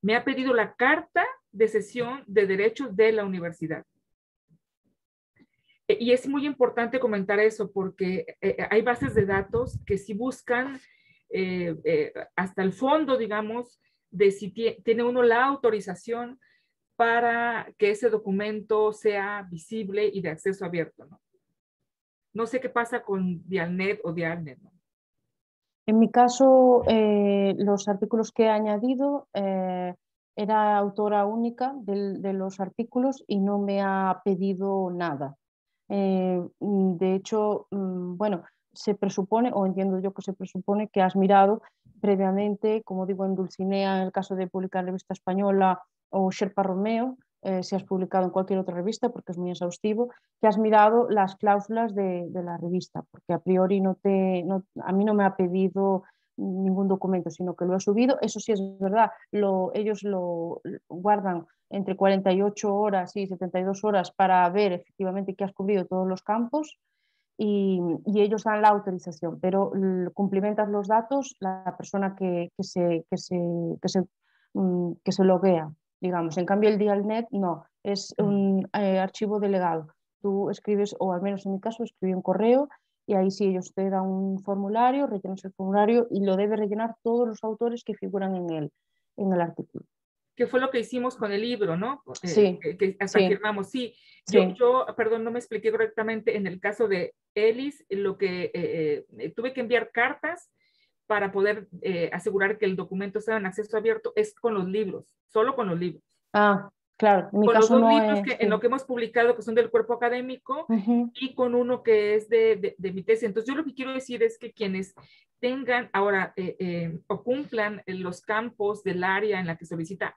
me ha pedido la carta de sesión de derechos de la universidad. Y es muy importante comentar eso porque hay bases de datos que si buscan hasta el fondo, digamos, de si tiene uno la autorización para que ese documento sea visible y de acceso abierto, ¿no? No sé qué pasa con Dialnet o Dialnet. En mi caso, eh, los artículos que he añadido, eh, era autora única de, los artículos y no me ha pedido nada. Eh, de hecho, mm, bueno, se presupone, o entiendo yo que se presupone, que has mirado previamente, como digo en Dulcinea, en el caso de publicar revista española o Sherpa Romeo, eh, si has publicado en cualquier otra revista, porque es muy exhaustivo, que has mirado las cláusulas de, la revista, porque a priori no te, a mí no me ha pedido ningún documento, sino que lo he subido. Eso sí es verdad, lo, ellos lo guardan entre 48 horas y 72 horas para ver efectivamente que has cubrido todos los campos y, ellos dan la autorización, pero cumplimentas los datos la persona que, se, que, se, que, se, mm, que se loguea digamos. En cambio, el Dialnet no, es un eh, archivo delegado. Tú escribes, o al menos en mi caso, escribí un correo y ahí sí ellos te dan un formulario, rellenas el formulario y lo debe rellenar todos los autores que figuran en el, en el artículo. Que fue lo que hicimos con el libro, ¿no? Eh, sí. que, hasta sí. firmamos. Sí, Yo, yo, perdón, no me expliqué correctamente. En el caso de Ellis, lo que eh, tuve que enviar cartas para poder eh, asegurar que el documento sea en acceso abierto es con los libros, solo con los libros. Ah, claro. En mi con caso los dos libros que, en lo que hemos publicado que son del cuerpo académico y con uno que es de, de, mi tesis. Entonces yo lo que quiero decir es que quienes tengan ahora eh, eh, o cumplan los campos del área en la que solicita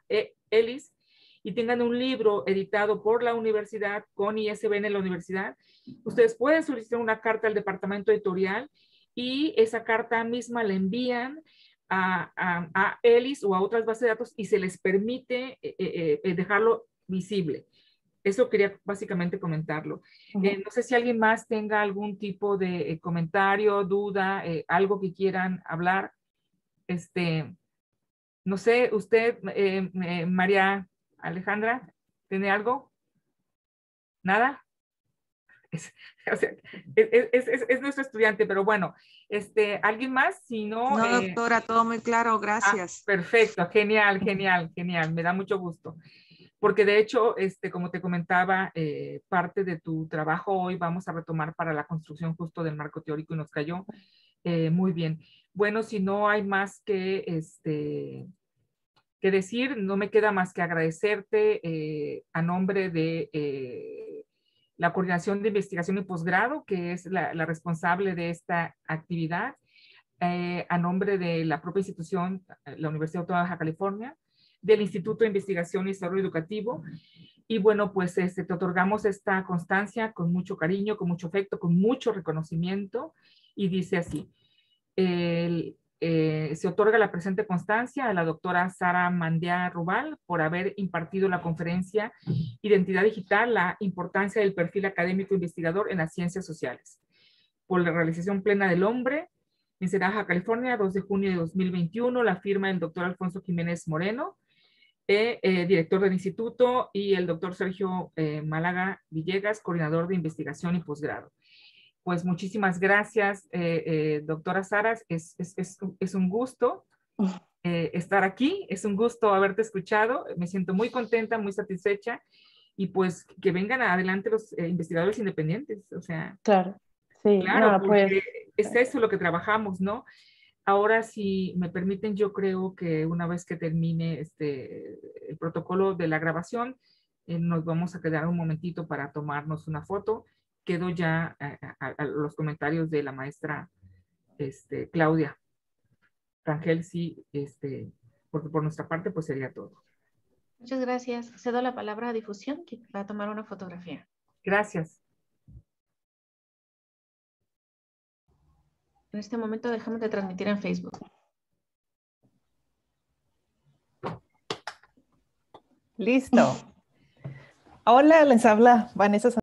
ELIS y tengan un libro editado por la universidad con ISBN en la universidad, ustedes pueden solicitar una carta al departamento editorial y esa carta misma la envían a, a, ELIS o a otras bases de datos y se les permite eh, eh, eh, dejarlo visible. Eso quería básicamente comentarlo. no sé si alguien más tenga algún tipo de comentario, duda, algo que quieran hablar. Este, no sé, usted, María Alejandra, ¿tiene algo? ¿Nada? es, nuestro estudiante, pero bueno, este, ¿alguien más? Si no... No, eh, doctora, todo muy claro, ah, gracias. perfecto, genial, genial, genial, me da mucho gusto. Porque de hecho, este, como te comentaba, eh, parte de tu trabajo hoy vamos a retomar para la construcción justo del marco teórico y nos cayó eh, muy bien. Bueno, si no hay más que, este, que decir, no me queda más que agradecerte a nombre de la Coordinación de Investigación y Posgrado, que es la, responsable de esta actividad, eh, a nombre de la propia institución, la Universidad Autónoma de Baja California, del Instituto de Investigación y Desarrollo Educativo. Y bueno, pues este, te otorgamos esta constancia con mucho cariño, con mucho afecto, con mucho reconocimiento. Y dice así, el, eh, se otorga la presente constancia a la doctora Sara Mandea Rubal por haber impartido la conferencia Identidad Digital, la importancia del perfil académico investigador en las ciencias sociales. Por la realización plena del hombre, en Baja California, 2 de junio de 2021, la firma del doctor Alfonso Jiménez Moreno, eh, eh, director del instituto, y el doctor Sergio Málaga Villegas, coordinador de investigación y posgrado pues muchísimas gracias, eh, eh, doctora Saras. Es, es, es, es un gusto eh, estar aquí, es un gusto haberte escuchado. Me siento muy contenta, muy satisfecha y pues que vengan adelante los investigadores independientes. O sea, claro, sí, claro, pues, es eso lo que trabajamos, ¿no? Ahora, si me permiten, yo creo que una vez que termine este, el protocolo de la grabación, nos vamos a quedar un momentito para tomarnos una foto quedo ya a, los comentarios de la maestra este, Claudia Rangel, sí, este, porque por nuestra parte pues sería todo. Muchas gracias. Cedo la palabra a difusión que va a tomar una fotografía. Gracias. En este momento dejamos de transmitir en Facebook. Listo. Hola, les habla Vanessa